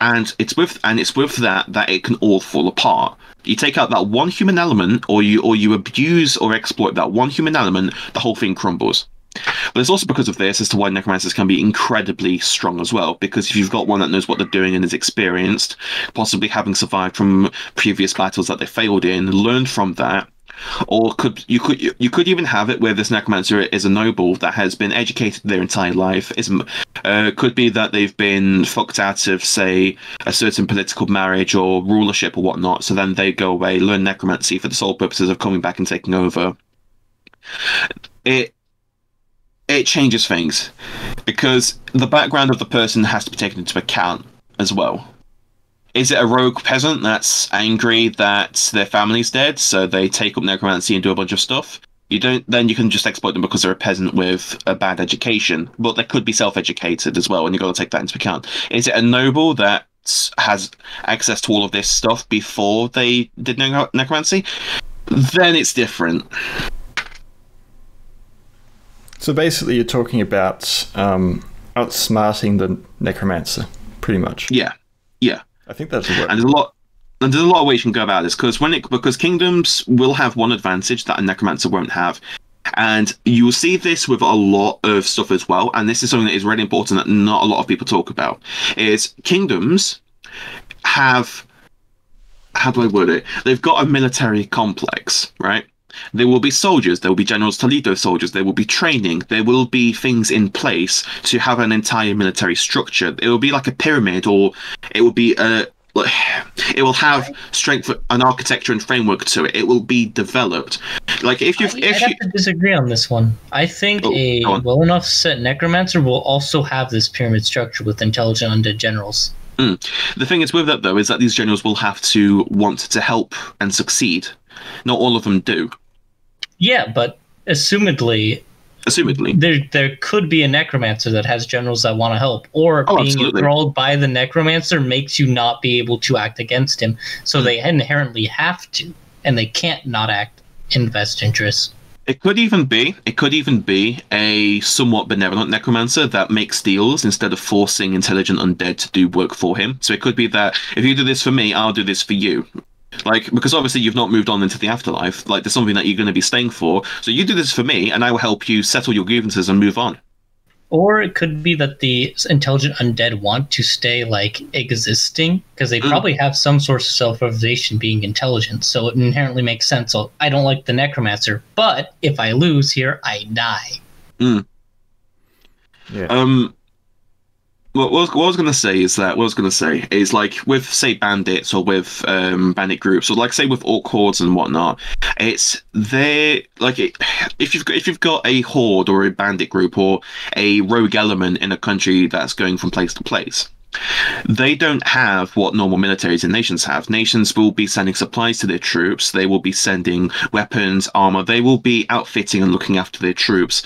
and it's with and it's with that that it can all fall apart. You take out that one human element, or you or you abuse or exploit that one human element, the whole thing crumbles. But it's also because of this as to why necromancers can be incredibly strong as well. Because if you've got one that knows what they're doing and is experienced, possibly having survived from previous battles that they failed in, learned from that, or could you could you could even have it where this necromancer is a noble that has been educated their entire life. Is uh, could be that they've been fucked out of say a certain political marriage or rulership or whatnot. So then they go away, learn necromancy for the sole purposes of coming back and taking over. It it changes things because the background of the person has to be taken into account as well. Is it a rogue peasant that's angry that their family's dead, so they take up necromancy and do a bunch of stuff? You don't. Then you can just exploit them because they're a peasant with a bad education, but they could be self-educated as well, and you've got to take that into account. Is it a noble that has access to all of this stuff before they did nec- necromancy? Then it's different. So basically, you're talking about um, outsmarting the necromancer, pretty much. Yeah, yeah. I think that's and there's a lot and there's a lot of ways you can go about this because when it because kingdoms will have one advantage that a necromancer won't have. And you will see this with a lot of stuff as well and this is something that is really important that not a lot of people talk about is kingdoms have how do i word it? They've got a military complex right there will be soldiers there will be generals toledo soldiers there will be training there will be things in place to have an entire military structure. It will be like a pyramid or it will be a uh, it will have strength an architecture and framework to it. It will be developed. Like if you I, if you have to disagree on this one. I think Oh, a well enough set necromancer will also have this pyramid structure with intelligent undead generals. Hmm. the thing is with that though is that these generals will have to want to help and succeed. Not all of them do Yeah, but assumedly assumedly there there could be a necromancer that has generals that want to help, or Oh, being absolutely. enthralled by the necromancer makes you not be able to act against him. So Hmm. they inherently have to, and they can't not act in best interest. It could even be it could even be a somewhat benevolent necromancer that makes deals instead of forcing intelligent undead to do work for him. So it could be that if you do this for me, I'll do this for you. Like because obviously you've not moved on into the afterlife. Like there's something that you're going to be staying for. So you do this for me, and I will help you settle your grievances and move on. Or it could be that the intelligent undead want to stay like existing because they Mm. probably have some source of self-realization being intelligent. So it inherently makes sense. So I don't like the necromancer, but if I lose here, I die. yeah. Um, what, was, what I was going to say is that what I was going to say is like with say bandits or with um, bandit groups or like say with orc hordes and whatnot, it's they like it, if you've got if you've got a horde or a bandit group or a rogue element in a country that's going from place to place. They don't have what normal militaries and nations have. Nations will be sending supplies to their troops. They will be sending weapons, armor. They will be outfitting and looking after their troops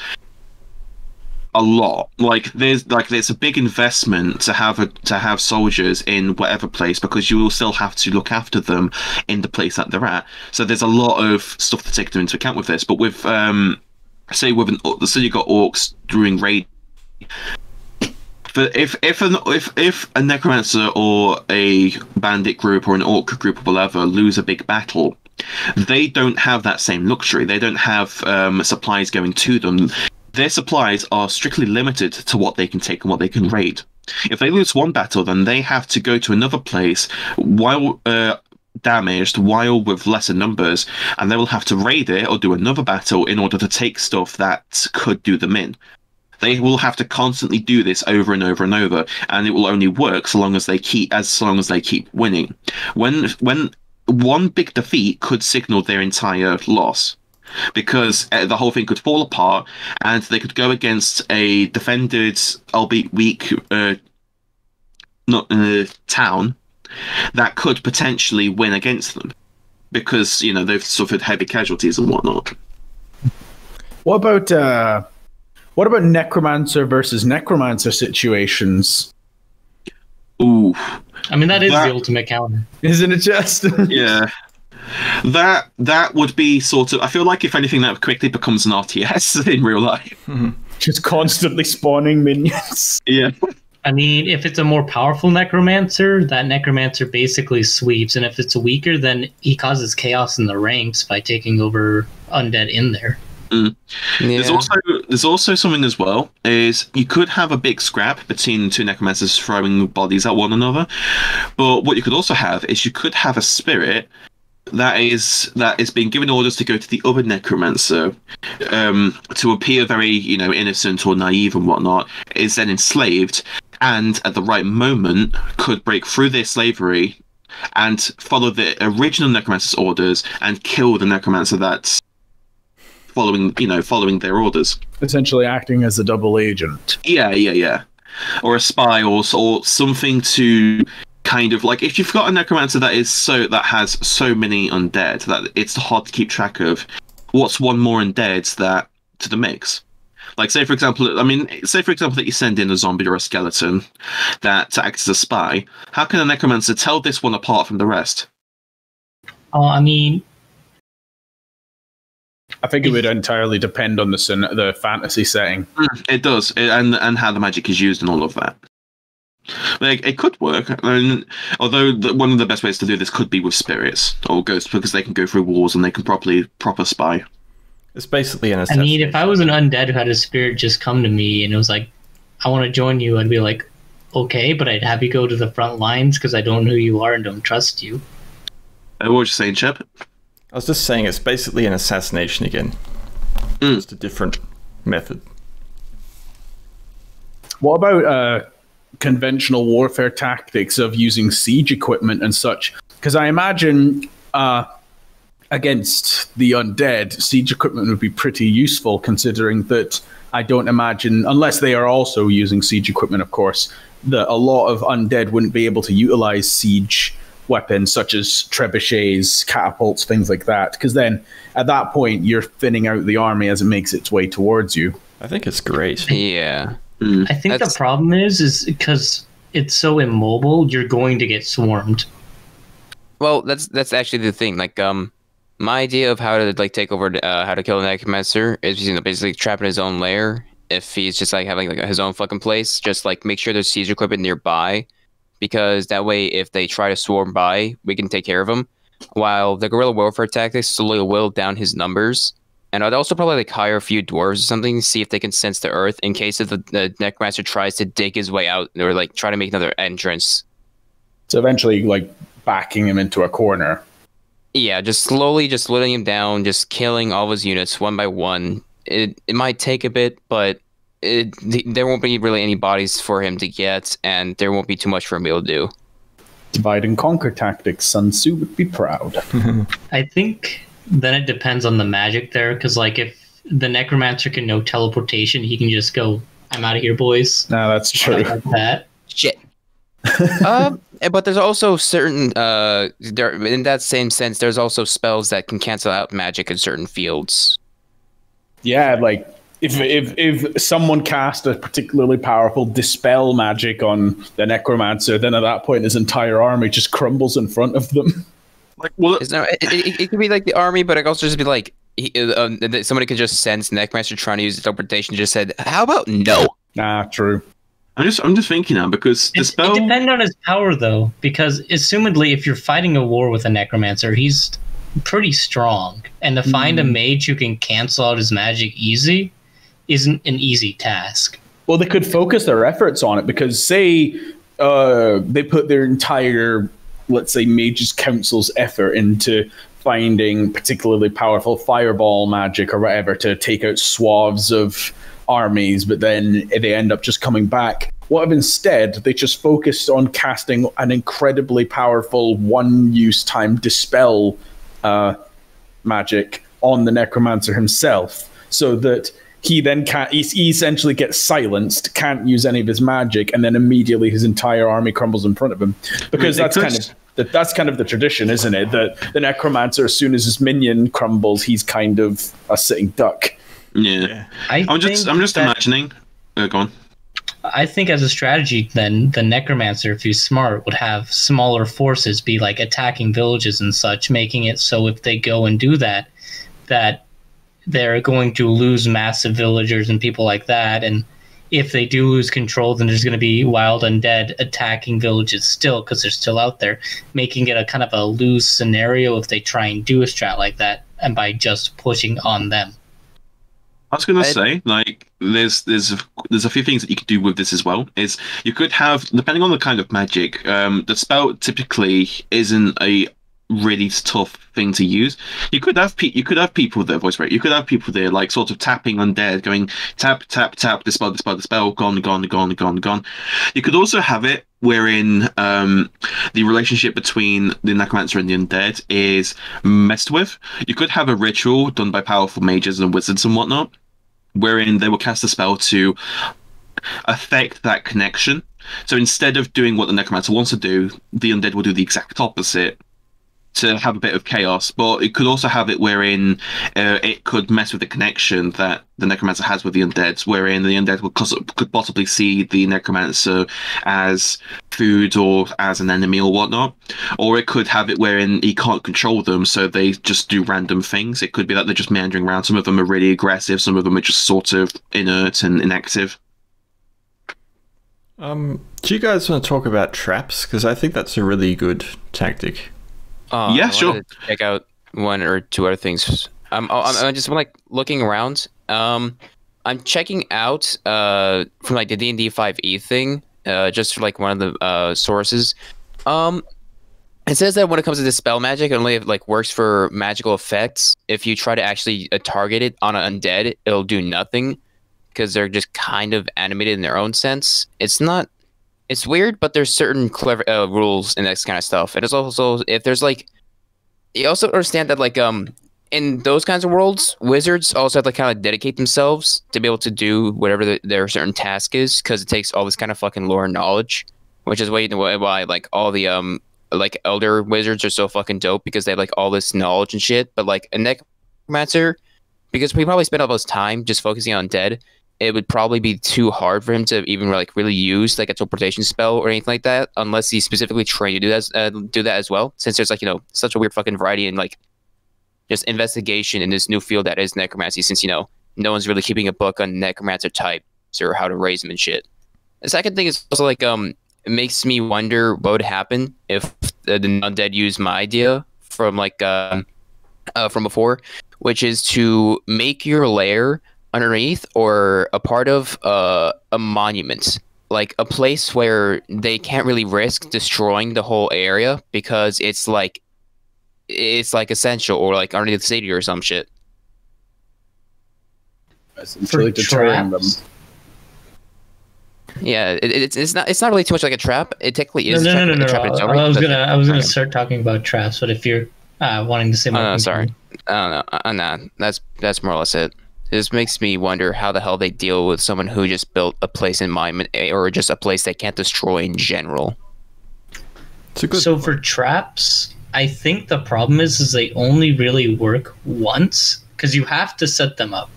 a lot. Like there's like it's a big investment to have a to have soldiers in whatever place because you will still have to look after them in the place that they're at. So there's a lot of stuff to take into account with this. But with um say with an so you got orcs doing raid but if if an if if a necromancer or a bandit group or an orc group or whatever lose a big battle, they don't have that same luxury. They don't have um, supplies going to them. Their supplies are strictly limited to what they can take and what they can raid. If they lose one battle, then they have to go to another place while uh, damaged, while with lesser numbers, and they will have to raid it or do another battle in order to take stuff that could do them in. They will have to constantly do this over and over and over, and it will only work so long as they keep as long as they keep winning. When when one big defeat could signal their entire loss, because uh, the whole thing could fall apart, and they could go against a defended, albeit weak, uh, not uh, town that could potentially win against them, because you know they've suffered heavy casualties and whatnot. What about uh, what about necromancer versus necromancer situations? Ooh. I mean, that is That- the ultimate counter. Isn't it just? yeah that that would be sort of i feel like if anything that quickly becomes an rts in real life hmm. just constantly spawning minions. yeah I mean, if it's a more powerful necromancer, that necromancer basically sweeps, and if it's weaker, then he causes chaos in the ranks by taking over undead in there. Mm. there's Yeah. also there's also something as well is you could have a big scrap between two necromancers throwing bodies at one another but what you could also have is you could have a spirit that is that is being given orders to go to the other necromancer um, to appear very you know innocent or naive and whatnot is then enslaved and at the right moment could break through their slavery and follow the original necromancer's orders and kill the necromancer that's following you know following their orders Essentially acting as a double agent. yeah yeah yeah or a spy or or something to kind of like if you've got a necromancer that is so that has so many undead that it's hard to keep track of what's one more undead that to the mix. Like say for example, I mean, say for example that you send in a zombie or a skeleton that to act as a spy. How can a necromancer tell this one apart from the rest? Oh, I mean, I think it would entirely depend on the scen- the fantasy setting. Mm, it does, and and how the magic is used and all of that. Like it could work, and although the, one of the best ways to do this could be with spirits or ghosts because they can go through walls and they can properly proper spy. It's basically an I mean, if I was an undead who had a spirit just come to me and it was like, I want to join you, I'd be like, okay, but I'd have you go to the front lines because I don't know who you are and don't trust you. Uh, what was you saying, Shep? I was just saying it's basically an assassination again. Mm. Just a different method. What about uh, conventional warfare tactics of using siege equipment and such? Because I imagine uh, against the undead, siege equipment would be pretty useful, considering that I don't imagine, unless they are also using siege equipment, of course, that a lot of undead wouldn't be able to utilize siege weapons such as trebuchets, catapults, things like that. Because then at that point, you're thinning out the army as it makes its way towards you. I think it's great. Yeah. I think That's- the problem is, is because it's so immobile, you're going to get swarmed. Well, that's that's actually the thing. Like, um, my idea of how to like take over, uh, how to kill a necromancer is you know basically trap in his own lair. If he's just like having like his own fucking place, just like make sure there's siege equipment nearby, because that way if they try to swarm by, we can take care of them. While the guerrilla warfare tactics slowly will down his numbers, and I'd also probably like hire a few dwarves or something, to see if they can sense the earth in case if the, the necromancer tries to dig his way out or like try to make another entrance. So eventually, like backing him into a corner. Yeah, just slowly, just letting him down, just killing all of his units one by one. It it might take a bit, but it there won't be really any bodies for him to get, and there won't be too much for him to be able to do. Divide and conquer tactics. Sun Tzu would be proud. I think then it depends on the magic there, because like if the necromancer can know teleportation, he can just go, "I'm out of here, boys." No, that's true. Like that. Shit. um, eh, but there's also certain uh, there in that same sense, there's also spells that can cancel out magic in certain fields. Yeah, like if if if someone cast a particularly powerful dispel magic on the necromancer, then at that point his entire army just crumbles in front of them. Like, well, It's not, it, it, it could be like the army, but it could also just be like he, uh, um, somebody could just sense necromancer trying to use teleportation. Just said, "How about no?" Nah, true. I'm just I'm just thinking now because the It's, spell. it depends on his power though, because assumedly, if you're fighting a war with a necromancer, he's pretty strong, and to find a mage who can cancel out his magic easy isn't an easy task. Well, they could focus their efforts on it because, say, uh, they put their entire, let's say, Mages Council's effort into finding particularly powerful fireball magic or whatever to take out swaths of armies, but then they end up just coming back. What if instead they just focused on casting an incredibly powerful one use time dispel uh, magic on the necromancer himself so that he then can't he, he essentially gets silenced can't use any of his magic and then immediately his entire army crumbles in front of him because I mean, that's kind of that, that's kind of the tradition isn't it that the necromancer as soon as his minion crumbles he's kind of a sitting duck yeah. I I'm just I'm just that- imagining. Uh, go on. I think as a strategy, then the necromancer, if he's smart, would have smaller forces be like attacking villages and such, making it so if they go and do that, that they're going to lose massive villagers and people like that. And if they do lose control, then there's going to be wild undead attacking villages still because they're still out there, making it a kind of a lose scenario if they try and do a strat like that, and by just pushing on them. I was gonna say, like, there's there's a, there's a few things that you could do with this as well. Is you could have, depending on the kind of magic, um, the spell typically isn't a really tough thing to use. You could have pe- you could have people there, voice rate. You could have people there, like, sort of tapping undead, going tap tap tap, dispel dispel dispel, gone gone gone gone gone. You could also have it wherein um, the relationship between the necromancer and the undead is messed with. You could have a ritual done by powerful mages and wizards and whatnot, wherein they will cast a spell to affect that connection. So instead of doing what the necromancer wants to do, the undead will do the exact opposite to have a bit of chaos. But it could also have it wherein uh, it could mess with the connection that the necromancer has with the undead, wherein the undead would could possibly see the necromancer as food or as an enemy or whatnot. Or it could have it wherein he can't control them, so they just do random things. It could be that they're just meandering around. Some of them are really aggressive, some of them are just sort of inert and inactive. Um, do you guys want to talk about traps? Because I think that's a really good tactic. Uh, Yeah, sure. Check out one or two other things. Um, oh, I'm, I'm just like looking around. Um, I'm checking out uh from like the D and D five E thing. Uh, just for like one of the uh sources. Um, it says that when it comes to dispel magic, it only like works for magical effects. If you try to actually uh, target it on an undead, it'll do nothing because they're just kind of animated in their own sense. It's not it's weird, but there's certain clever uh, rules and that kind of stuff. And it's also if there's like, you also understand that like um in those kinds of worlds, wizards also have to kind of dedicate themselves to be able to do whatever the, their certain task is because it takes all this kind of fucking lore and knowledge, which is why why why, like all the um like elder wizards are so fucking dope because they have like all this knowledge and shit. But like a necromancer, because we probably spend all this time just focusing on dead, it would probably be too hard for him to even like really use like a teleportation spell or anything like that unless he's specifically trained to do that uh, do that as well since there's like you know such a weird fucking variety in like just investigation in this new field that is necromancy since you know no one's really keeping a book on necromancer types or how to raise them and shit. The second thing is also like um it makes me wonder what would happen if the, the undead used my idea from like um uh, from before which is to make your lair underneath or a part of uh, a monument like a place where they can't really risk destroying the whole area because it's like it's like essential or like underneath the city or some shit essentially For deterring them. yeah it, it's, it's not it's not really too much like a trap it technically is no, a no, trap, no, no. a trap in its own I, I was gonna, I was gonna Okay. start talking about traps, but if you're uh, wanting to say more, Oh, no, sorry. I don't know. Uh, nah, that's that's more or less it. This makes me wonder how the hell they deal with someone who just built a place in monument eh, or just a place they can't destroy in general. It's a good. So for traps, I think the problem is is they only really work once because you have to set them up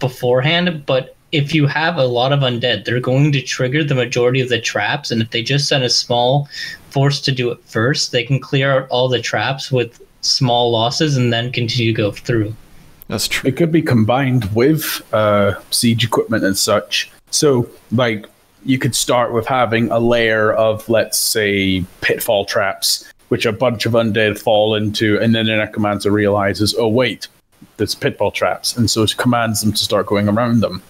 beforehand. But if you have a lot of undead, they're going to trigger the majority of the traps, and if they just send a small force to do it first, they can clear out all the traps with small losses and then continue to go through. That's true. It could be combined with uh, siege equipment and such. So, like, you could start with having a layer of, let's say, pitfall traps, which a bunch of undead fall into, and then the necromancer realizes, oh, wait, there's pitfall traps. And so it commands them to start going around them.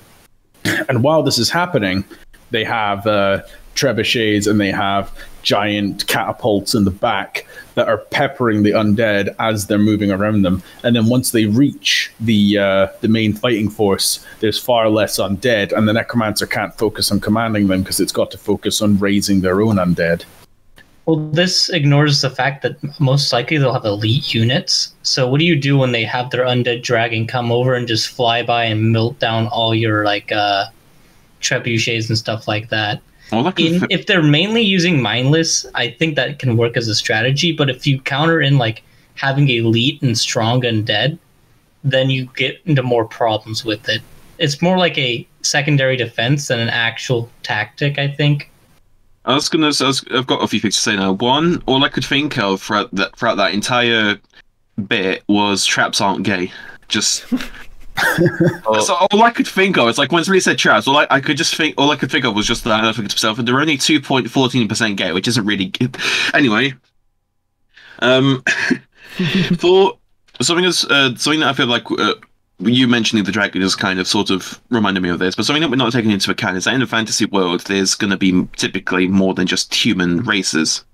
And while this is happening, they have uh, trebuchets and they have giant catapults in the back that are peppering the undead as they're moving around them. And then once they reach the uh, the main fighting force, there's far less undead, and the necromancer can't focus on commanding them because it's got to focus on raising their own undead. Well, this ignores the fact that most likely they'll have elite units. So, what do you do when they have their undead dragon come over and just fly by and melt down all your like uh, trebuchets and stuff like that? I In, if they're mainly using mindless, I think that can work as a strategy. But if you counter in like having elite and strong and dead, then you get into more problems with it. It's more like a secondary defense than an actual tactic, I think. I was gonna. I was, I've got a few things to say now. One, all I could think of throughout that throughout that entire bit was traps aren't gay. Just So all I could think of. It's like when somebody said traps, all I, I could just think. All I could think of was just that aspect of myself, and they're only two point fourteen percent gay, which isn't really good. Anyway, um, for something that's uh, something that I feel like. Uh, you mentioning the dragon is kind of sort of reminded me of this, but something that we're not taking into account is that in a fantasy world, there's going to be typically more than just human races.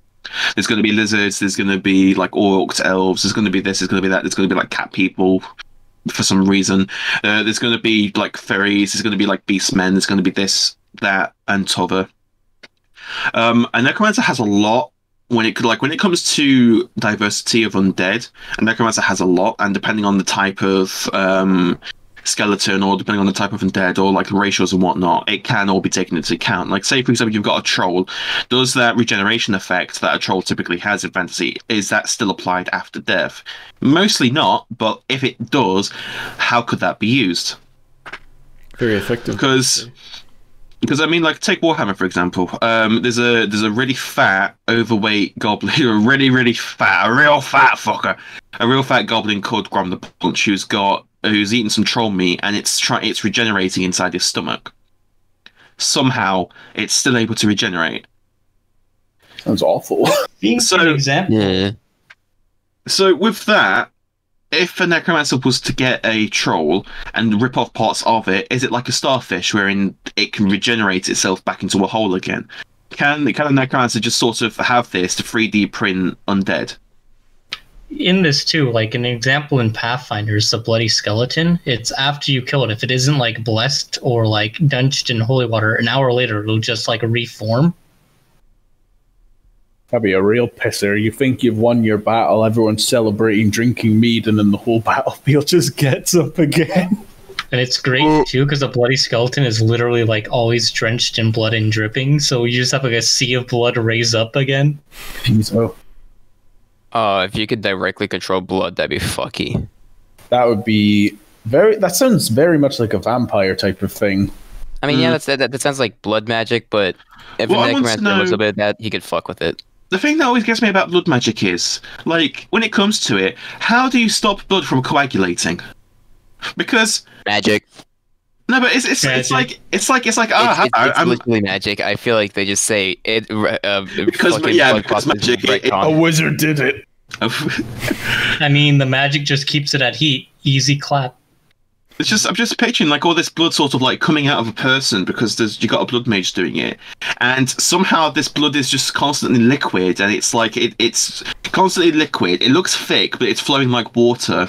There's going to be lizards. There's going to be like orcs, elves. There's going to be this. There's going to be that. There's going to be like cat people for some reason. Uh, there's going to be like fairies. There's going to be like beastmen. There's going to be this, that, and t'other. Um, and Necromancer has a lot when it could like when it comes to diversity of undead. And Necromancer has a lot, and depending on the type of um, skeleton, or depending on the type of undead, or like ratios and whatnot, it can all be taken into account. Like, say for example, you've got a troll. Does that regeneration effect that a troll typically has in fantasy is that still applied after death? Mostly not, but if it does, how could that be used? Very effective. because because I mean, like take Warhammer for example. Um, there's a there's a really fat, overweight goblin, a really really fat, a real fat fucker, a real fat goblin called Grom the Paunch, who's got who's eaten some troll meat and it's try it's regenerating inside his stomach. Somehow, it's still able to regenerate. Sounds awful. Being So- an example, Yeah. So with that, if a necromancer was to get a troll and rip off parts of it, is it like a starfish wherein it can regenerate itself back into a hole again? Can can a necromancer just sort of have this to 3D print undead? in this too, like an example in Pathfinder is the bloody skeleton, it's after you kill it. If it isn't like blessed or like dunched in holy water, an hour later it'll just like reform. That'd be a real pisser. You think you've won your battle, everyone's celebrating, drinking mead, and then the whole battlefield just gets up again. And it's great too because the bloody skeleton is literally like always drenched in blood and dripping. So you just have like a sea of blood raise up again. Jeez, oh, Oh, if you could directly control blood, that'd be fucky. that would be very. That sounds very much like a vampire type of thing. I mean, yeah, Mm. that's that, that sounds like blood magic, but if Well, I a want to necromancer was a bit of that, he could fuck with it. The thing that always gets me about blood magic is, like, when it comes to it, how do you stop blood from coagulating? Because Magic. no, but it's it's, it's like it's like it's like It's, ah, it's, I, it's I'm literally magic. I feel like they just say it. Uh, Because- fucking yeah, because magic, it- retcon. A wizard did it. I mean, the magic just keeps it at heat. Easy clap. It's just I'm just picturing like all this blood sort of like coming out of a person because there's you got a blood mage doing it, and somehow this blood is just constantly liquid and it's like it, it's constantly liquid. It looks thick, but it's flowing like water,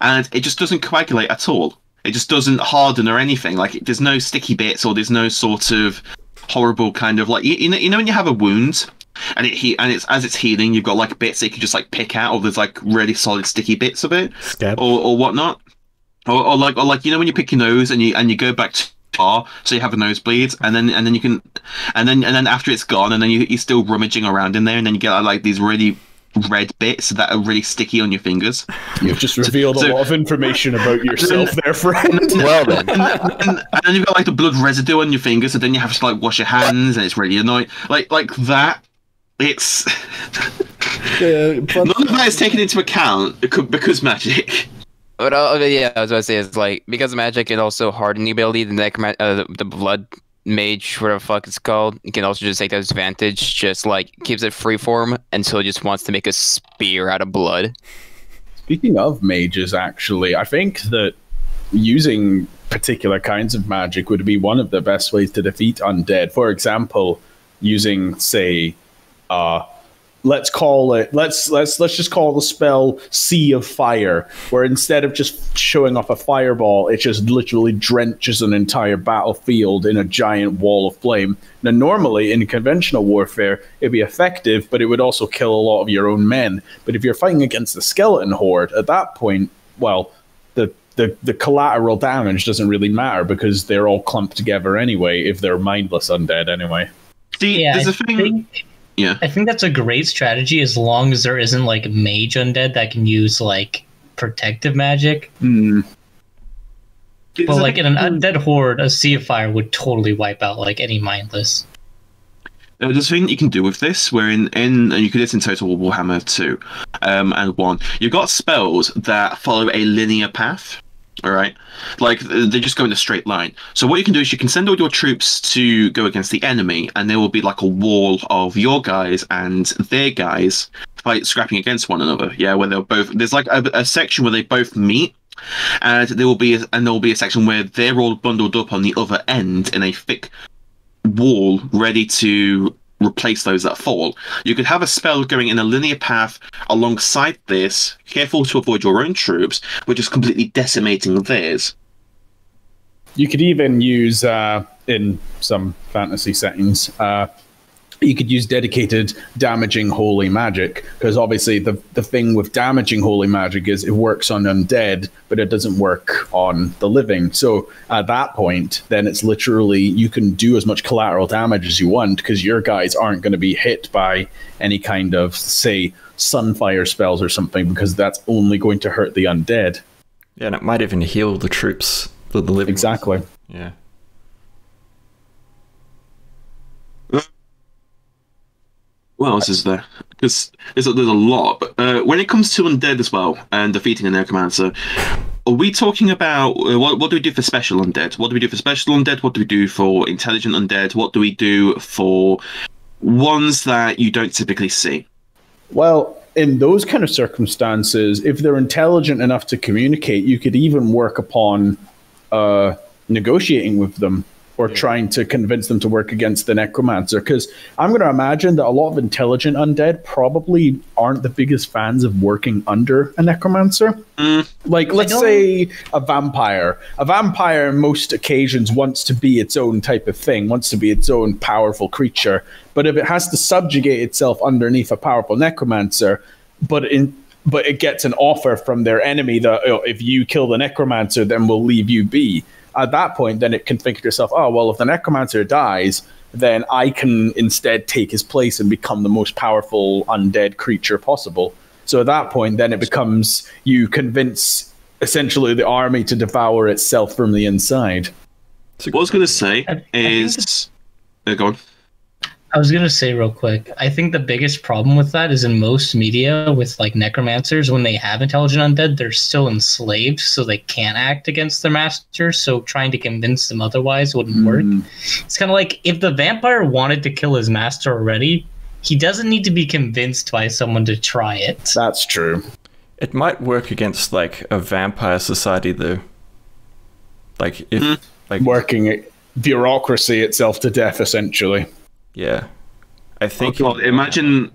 and it just doesn't coagulate at all. It just doesn't harden or anything. Like there's no sticky bits or there's no sort of horrible kind of like you, you know you know when you have a wound and it he and it's as it's healing you've got like bits that you can just like pick out or there's like really solid sticky bits of it or, or whatnot, or, or like or like you know when you pick your nose and you and you go back too far, so you have a nosebleed, and then and then you can, and then and then after it's gone, and then you, you're still rummaging around in there, and then you get uh, like these really red bits that are really sticky on your fingers. You've just revealed So- a lot of information about yourself, there, friend. Well then, and, and, and then you've got like the blood residue on your fingers, and then you have to like wash your hands, and it's really annoying. Like like that. It's Yeah, but none of that is taken into account because magic. But uh, yeah, I was about to say it's like because of magic and also hardening ability, the necroman- uh, the, blood mage, whatever fuck it's called, you can also just take that advantage. Just like keeps it freeform until it just wants to make a spear out of blood. Speaking of mages, actually, I think that using particular kinds of magic would be one of the best ways to defeat undead. For example, using, say, uh, let's call it let's let's let's just call the spell Sea of Fire, where instead of just showing off a fireball, it just literally drenches an entire battlefield in a giant wall of flame. Now, normally in conventional warfare, it'd be effective, but it would also kill a lot of your own men. But if you're fighting against the skeleton horde, at that point, well, the the, the collateral damage doesn't really matter because they're all clumped together anyway if they're mindless undead anyway. See, Yeah, there's I a thing. Think, Yeah. I think that's a great strategy as long as there isn't like a mage undead that can use like protective magic. Hmm. there's But a like in an undead horde, a sea of fire would totally wipe out like any mindless. Uh, there's a thing that you can do with this, where in, in and you can do this in Total Warhammer 2 um, and 1. You've got spells that follow a linear path. All right, like they just go in a straight line. So what you can do is you can send all your troops to go against the enemy, and there will be like a wall of your guys and their guys fight scrapping against one another. Yeah, where they'll both there's like a, a section where they both meet, and there will be a, and there will be a section where they're all bundled up on the other end in a thick wall ready to replace those that fall. You could have a spell going in a linear path alongside this, careful to avoid your own troops, which is completely decimating theirs. You could even use uh, in some fantasy settings uh, you could use dedicated damaging holy magic because obviously the the thing with damaging holy magic is it works on undead but it doesn't work on the living so at that point then it's literally you can do as much collateral damage as you want because your guys aren't going to be hit by any kind of say sunfire spells or something because that's only going to hurt the undead Yeah, and it might even heal the troops, the, the living. ones. exactly Yeah. What else is there? Because there's a, there's a lot. But uh, when it comes to undead as well and defeating a necromancer, are we talking about uh, what? What do we do for special undead? What do we do for special undead? What do we do for intelligent undead? What do we do for ones that you don't typically see? Well, in those kind of circumstances, if they're intelligent enough to communicate, you could even work upon uh, negotiating with them or trying to convince them to work against the necromancer. Because I'm going to imagine that a lot of intelligent undead probably aren't the biggest fans of working under a necromancer. Mm. Like, let's say a vampire. A vampire, in most occasions, wants to be its own type of thing, wants to be its own powerful creature. But if it has to subjugate itself underneath a powerful necromancer, but in but it gets an offer from their enemy that oh, if you kill the necromancer, then we'll leave you be. At that point, then it can think to itself, oh well, if the necromancer dies, then I can instead take his place and become the most powerful undead creature possible. So at that point, then it becomes you convince essentially the army to devour itself from the inside. So What I was going to say I- I think is, uh, go on. I was gonna say real quick. I think the biggest problem with that is in most media with like necromancers, when they have intelligent undead, they're still enslaved, so they can't act against their masters. So trying to convince them otherwise wouldn't work. Mm. It's kind of like if the vampire wanted to kill his master already, he doesn't need to be convinced by someone to try it. That's true. It might work against like a vampire society though. Like if hmm. like Working bureaucracy itself to death, essentially. Yeah. I think Well, imagine,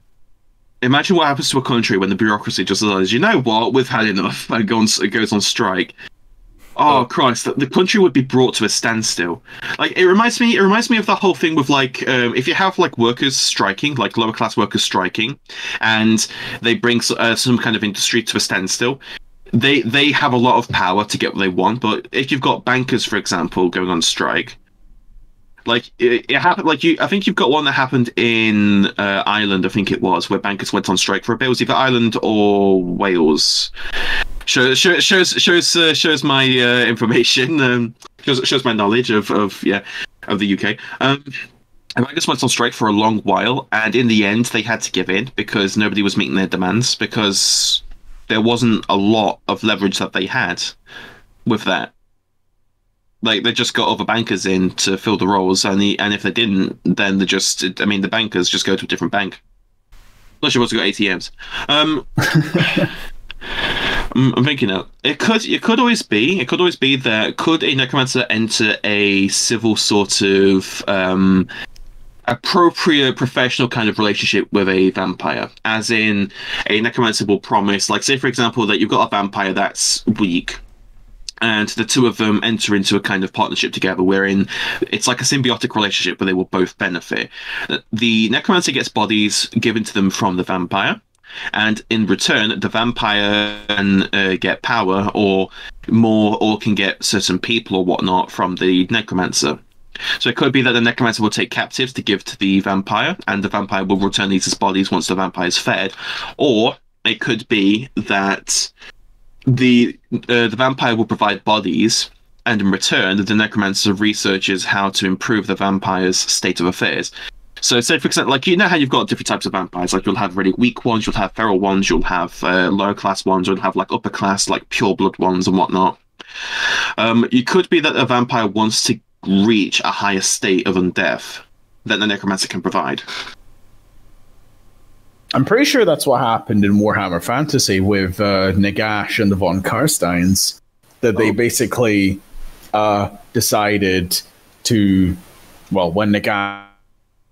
imagine what happens to a country when the bureaucracy just decides, you know what, we've had enough, and goes it goes on strike. Oh Christ, the, the country would be brought to a standstill. Like it reminds me, it reminds me of the whole thing with like, um, if you have like workers striking, like lower class workers striking, and they bring uh, some kind of industry to a standstill. They they have a lot of power to get what they want, but if you've got bankers, for example, going on strike, like it, it happened like you i think you've got one that happened in uh, ireland i think it was where bankers went on strike for a bit it was either ireland or wales. Shows shows shows shows, uh, shows my uh, information um shows, shows my knowledge of of yeah of the uk um and bankers went on strike for a long while and in the end they had to give in because nobody was meeting their demands because there wasn't a lot of leverage that they had with that like they just got other bankers in to fill the roles, and the, and if they didn't, then they just I mean the bankers just go to a different bank. Unless you've also got ATMs. Um, I'm, I'm thinking now. It could it could always be it could always be that could a necromancer enter a civil sort of um, appropriate professional kind of relationship with a vampire as in a necromancer will promise like say for example that you've got a vampire that's weak and the two of them enter into a kind of partnership together wherein it's like a symbiotic relationship where they will both benefit the necromancer gets bodies given to them from the vampire and in return the vampire can uh, get power or more or can get certain people or whatnot from the necromancer so it could be that the necromancer will take captives to give to the vampire, and the vampire will return these as bodies once the vampire is fed. Or it could be that the uh, the vampire will provide bodies, and in return, the necromancer researches how to improve the vampire's state of affairs. So, say for example, like you know how you've got different types of vampires. Like you'll have really weak ones, you'll have feral ones, you'll have uh, lower class ones, you'll have like upper class, like pure blood ones and whatnot. Um, could be that a vampire wants to reach a higher state of undeath that the necromancer can provide. I'm pretty sure that's what happened in Warhammer Fantasy with uh, Nagash and the Von Carsteins. That they Oh. basically uh, decided to, well, when Nagash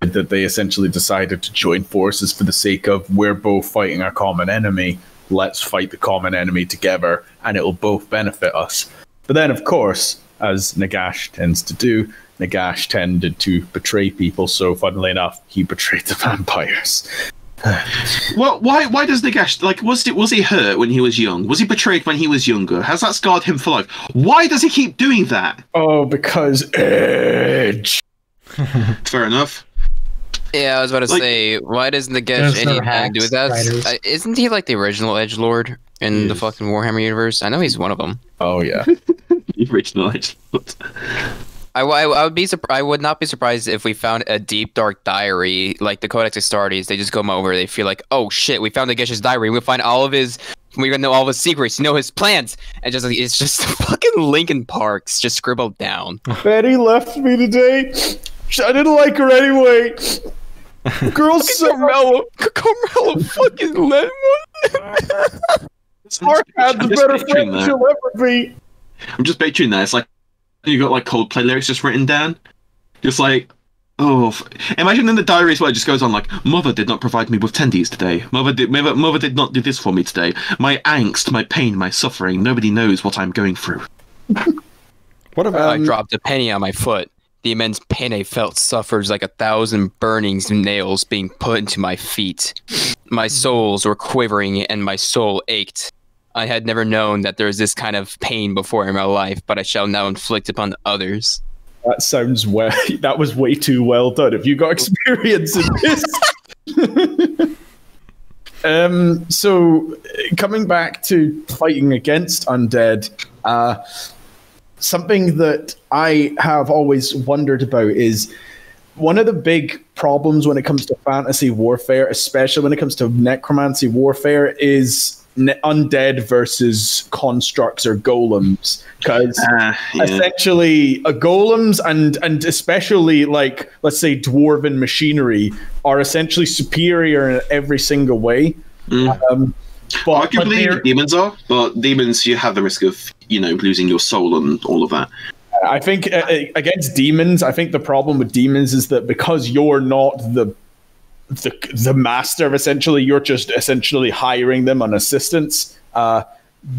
that they essentially decided to join forces for the sake of we're both fighting a common enemy. Let's fight the common enemy together, and it'll both benefit us. But then, of course, as Nagash tends to do, Nagash tended to betray people. So, funnily enough, he betrayed the vampires. Well, why why does Nagash like was it was he hurt when he was young? Was he betrayed when he was younger? Has that scarred him for life? Why does he keep doing that? Oh, because Edge. Fair enough. Yeah, I was about to Like- say, why doesn't the There's Gesh anything to do with that? Uh, isn't he like the original Edge Lord in the fucking Warhammer universe? I know he's one of them. Oh yeah. The original Edge Lord. I, I, I would be surp- I would not be surprised if we found a deep dark diary like the Codex Astartes. They just come over. They feel like, oh shit, we found Nagash's diary. We'll find all of his. We're gonna know all of his secrets, know his plans, and just like it's just fucking Linkin Parks just scribbled down. Betty left me today. I didn't like her anyway. Girls so Carmelo, Carmelo, fucking lemon. Mark had the I'm just better friend that. she'll ever be. I'm just picturing that. It's like you got like Coldplay lyrics just written down. Just like, oh, f- imagine in the diary as well. It just goes on like, "Mother did not provide me with tendies today. Mother did. Mother, mother did not do this for me today. My angst, my pain, my suffering. Nobody knows what I'm going through." What about I um, dropped a penny on my foot. The immense pain I felt suffers like a thousand burnings nails being put into my feet. My hmm. soles were quivering and my soul ached. I had never known that there was this kind of pain before in my life, but I shall now inflict upon others. That sounds well. That was way too well done. Have you got experience in this? um. So, coming back to fighting against undead, uh, something that I have always wondered about is one of the big problems when it comes to fantasy warfare, especially when it comes to necromancy warfare, is undead versus constructs or golems. Because Uh, yeah. essentially a golems and and especially like let's say dwarven machinery are essentially superior in every single way Mm. um but, but Arguably, they're- demons are, but demons you have the risk of you know losing your soul and all of that. i think uh, uh, against demons i think the problem with demons is that because you're not the the, the master of essentially you're just essentially hiring them on assistance uh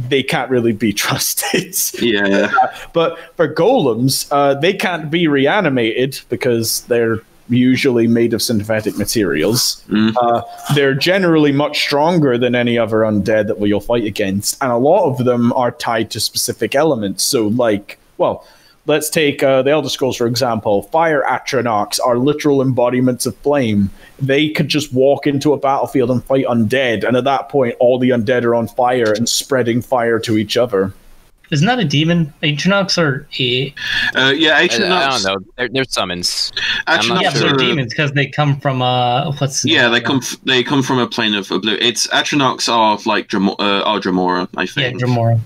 they can't really be trusted Yeah. But for golems, uh, they can't be reanimated because they're usually made of synthetic materials. Mm. Uh, they're generally much stronger than any other undead that you'll fight against, and a lot of them are tied to specific elements. So, like, well, let's take uh, the Elder Scrolls for example. Fire Atronachs are literal embodiments of flame. They could just walk into a battlefield and fight undead, and at that point, all the undead are on fire and spreading fire to each other. Isn't that a demon? Atronachs are a Uh, yeah, I, I don't know. They're, they're summons. I'm yeah, but they're demons because they come from uh what's Yeah, they come. F- they come from a plane of, of blue. It's Atronachs are like Dramo- uh, are Dremora, I think. yeah think.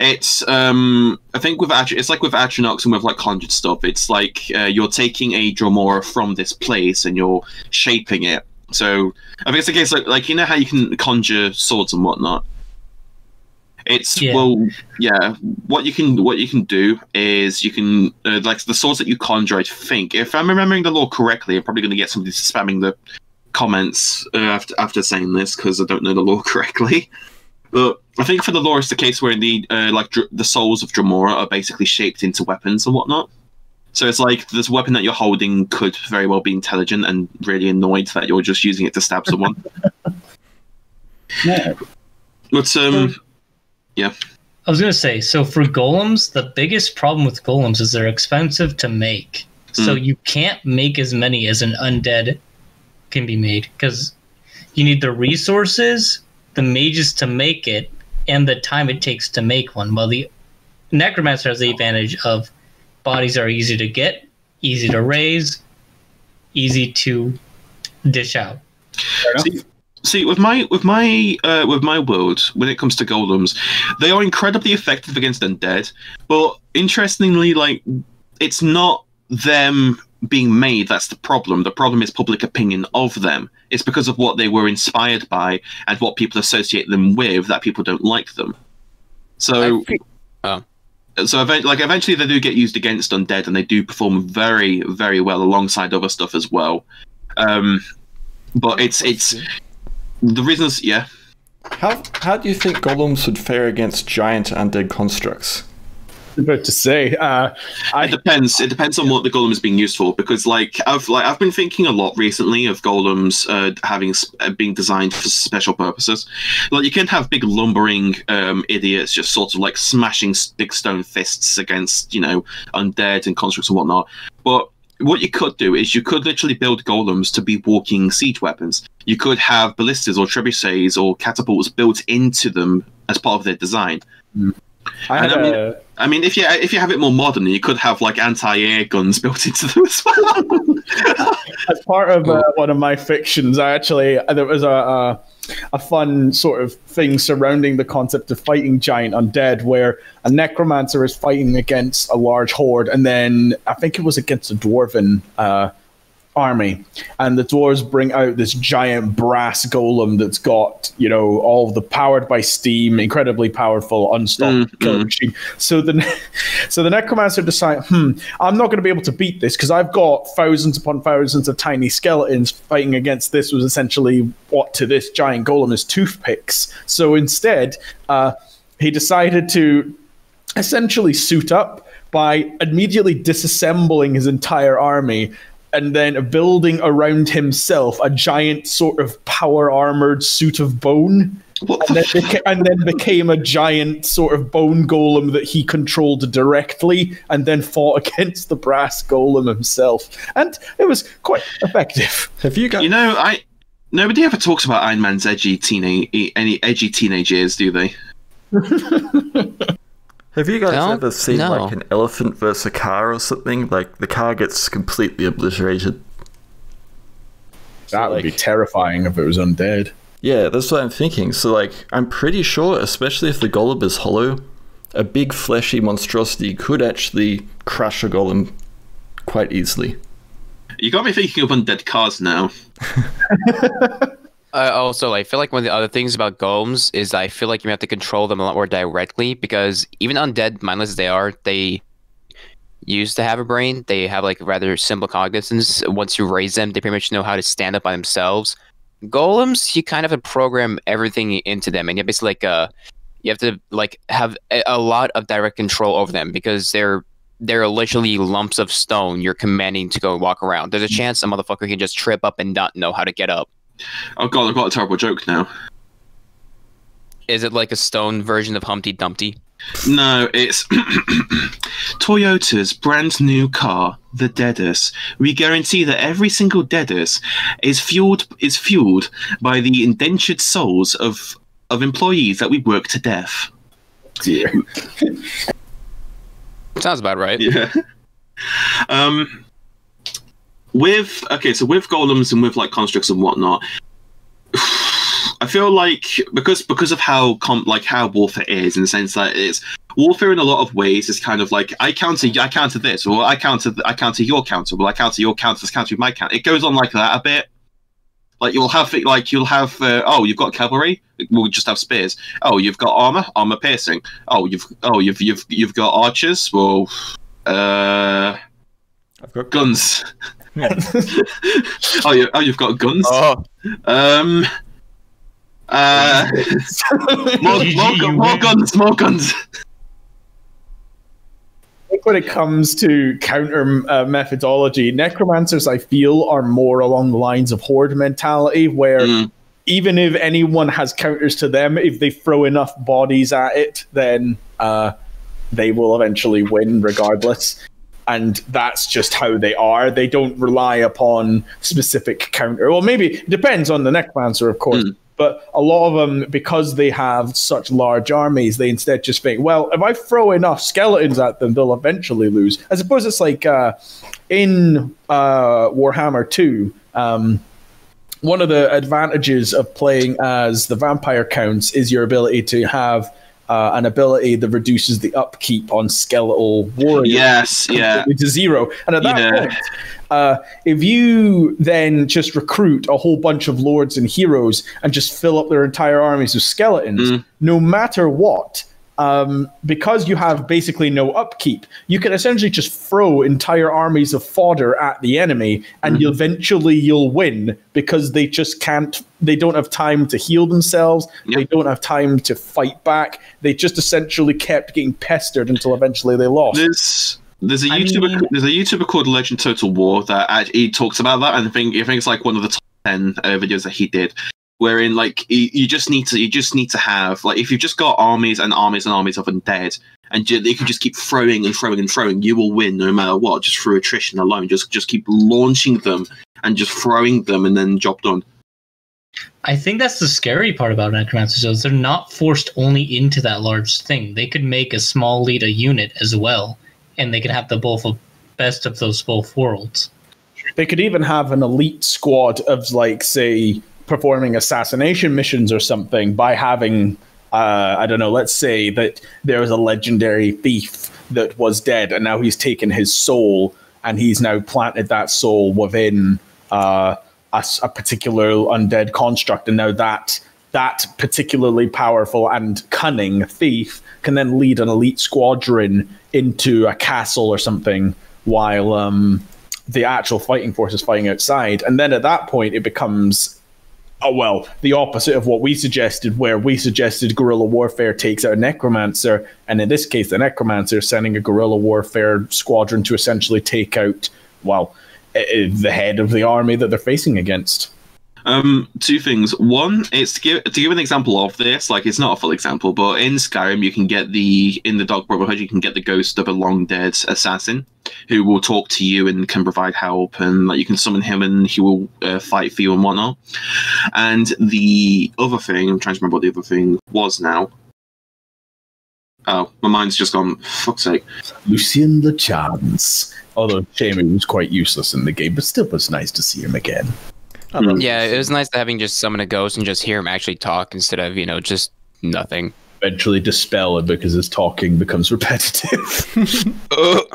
It's um, I think with Atri- it's like with Atronachs and with like conjured stuff. It's like uh, you're taking a Dremora from this place and you're shaping it. So I think it's the case like like you know how you can conjure swords and whatnot. It's Yeah. well, yeah. What you can what you can do is you can uh, like the swords that you conjure. I think if I'm remembering the lore correctly, I'm probably going to get somebody spamming the comments uh, after after saying this because I don't know the lore correctly. But I think for the lore, it's the case where the uh, like dr- the souls of Dremora are basically shaped into weapons and whatnot. So it's like this weapon that you're holding could very well be intelligent and really annoyed that you're just using it to stab someone. Yeah. But um, Yeah. I was gonna say, so for golems, the biggest problem with golems is they're expensive to make. So Hmm. you can't make as many as an undead can be made because you need the resources, the mages to make it, and the time it takes to make one. While the necromancer has the advantage of bodies are easy to get, easy to raise, easy to dish out. see, see, with my with my uh, with my world, when it comes to golems, they are incredibly effective against undead. But interestingly, like it's not them being made that's the problem. The problem is public opinion of them. It's because of what they were inspired by and what people associate them with that people don't like them. So. Think- oh. So event- like eventually they do get used against undead and they do perform very very well alongside other stuff as well. Um, but it's it's the reasons yeah How how do you think golems would fare against giant undead constructs? about to say. Uh, I It depends. It depends on what the golem is being used for. Because like I've like I've been thinking a lot recently of golems uh, having uh, being designed for special purposes. Like you can have big lumbering um, idiots just sort of like smashing big stone fists against you know undead and constructs and whatnot. But what you could do is you could literally build golems to be walking siege weapons. You could have ballistas or trebuchets or catapults built into them as part of their design. I I mean- a, I mean, if you if you have it more modern, you could have like anti-air guns built into them as well. as part of uh, one of my fictions, I actually there was a, a a fun sort of thing surrounding the concept of fighting giant undead, where a necromancer is fighting against a large horde, and then I think it was against a dwarven uh, army, and the dwarves bring out this giant brass golem that's got you know all the powered by steam, incredibly powerful, unstopped Mm, killer mm. machine. So the so the necromancer decides, hmm, I'm not going to be able to beat this because I've got thousands upon thousands of tiny skeletons fighting against this. Was essentially what to this giant golem is toothpicks. So instead, uh, he decided to essentially suit up by immediately disassembling his entire army and then building around himself a giant sort of power armored suit of bone. And then, beca- and then became a giant sort of bone golem that he controlled directly and then fought against the brass golem himself. And it was quite effective. Have you got You know, I nobody ever talks about Iron Man's edgy teenage any edgy teenage years, do they? have you guys No? ever seen No. like an elephant versus a car or something? Like the car gets completely obliterated. that would be terrifying if it was undead Yeah, that's what I'm thinking. So, like, I'm pretty sure, especially if the golem is hollow, a big fleshy monstrosity could actually crush a golem quite easily. You got me thinking of undead cars now. I also I feel like one of the other things about golems is I feel like you have to control them a lot more directly because even undead, mindless as they are, they used to have a brain. They have like rather simple cognizance. Once you raise them, they pretty much know how to stand up by themselves. Golems, you kind of have to program everything into them, and you basically like uh, you have to like have a, a lot of direct control over them because they're they're literally lumps of stone you're commanding to go walk around. There's a chance a motherfucker can just trip up and not know how to get up. Oh god, I've got a terrible joke now. Is it like a stone version of Humpty Dumpty? No, it's Toyota's brand new car, the Dedus. We guarantee that every single Dedus is fueled is fueled by the indentured souls of of employees that we work to death. dear Sounds about right. Yeah. Um. With okay, so with golems and with like constructs and whatnot, I feel like because because of how com- like how warfare is in the sense that it's warfare in a lot of ways is kind of like I counter I counter this or I counter I counter your counter well I counter your counter this counter with my counter. It goes on like that a bit. Like you'll have it like you'll have uh, oh you've got cavalry we'll just have spears oh you've got armor armor piercing oh you've oh you've you've you've got archers well uh I've got guns oh you oh you've got guns? Oh, um uh more, GG, more, gu- more guns more guns. Think when it comes to counter uh, methodology, necromancers I feel are more along the lines of horde mentality, where Mm. even if anyone has counters to them, if they throw enough bodies at it, then uh, they will eventually win regardless. And that's just how they are. They don't rely upon specific counter. Well, maybe it depends on the necromancer, of course. But a lot of them, because they have such large armies, they instead just think, well, if I throw enough skeletons at them, they'll eventually lose. I suppose it's like uh, in uh, Warhammer 2, um, one of the advantages of playing as the vampire counts is your ability to have uh, an ability that reduces the upkeep on skeletal warriors yes yeah to zero. And at that Yeah. point, uh, if you then just recruit a whole bunch of lords and heroes and just fill up their entire armies with skeletons, Mm. no matter what, um, because you have basically no upkeep, you can essentially just throw entire armies of fodder at the enemy, and you eventually you'll win because they just can't. They don't have time to heal themselves. They don't have time to fight back. They just essentially kept getting pestered until eventually they lost. There's there's a I YouTuber mean- there's a YouTuber called Legend Total War that actually talks about that, and I think I think it's like one of the top ten uh, videos that he did, wherein like you, you just need to you just need to have like if you've just got armies and armies and armies of undead, and you, you can just keep throwing and throwing and throwing, you will win no matter what, just through attrition alone. Just just keep launching them and just throwing them, and then job done. I think that's the scary part about necromancers. Is they're not forced only into that large thing. They could make a small lead a unit as well, and they could have the both of best of those both worlds. They could even have an elite squad of, like, say, performing assassination missions or something by having, uh, I don't know, let's say that there was a legendary thief that was dead and now he's taken his soul and he's now planted that soul within uh, a, a particular undead construct. And now that that particularly powerful and cunning thief can then lead an elite squadron into a castle or something while um, the actual fighting force is fighting outside. And then at that point, it becomes, oh, well, the opposite of what we suggested, where we suggested guerrilla warfare takes out a necromancer. And in this case, the necromancer is sending a guerrilla warfare squadron to essentially take out, well, eh, eh, the head of the army that they're facing against. Um, two things. One, it's to give to give an example of this. Like, it's not a full example, but in Skyrim, you can get the in the Dark Brotherhood, you can get the ghost of a long dead assassin, who will talk to you and can provide help, and like you can summon him and he will uh, fight for you and whatnot. And the other thing, I'm trying to remember what the other thing was now. Oh, my mind's just gone. Fuck's sake. Lucien Lachance. Although shame he was quite useless in the game, but still was nice to see him again. I love Yeah, it was nice to having just summon a ghost and just hear him actually talk instead of you know just nothing. Eventually dispel it because his talking becomes repetitive.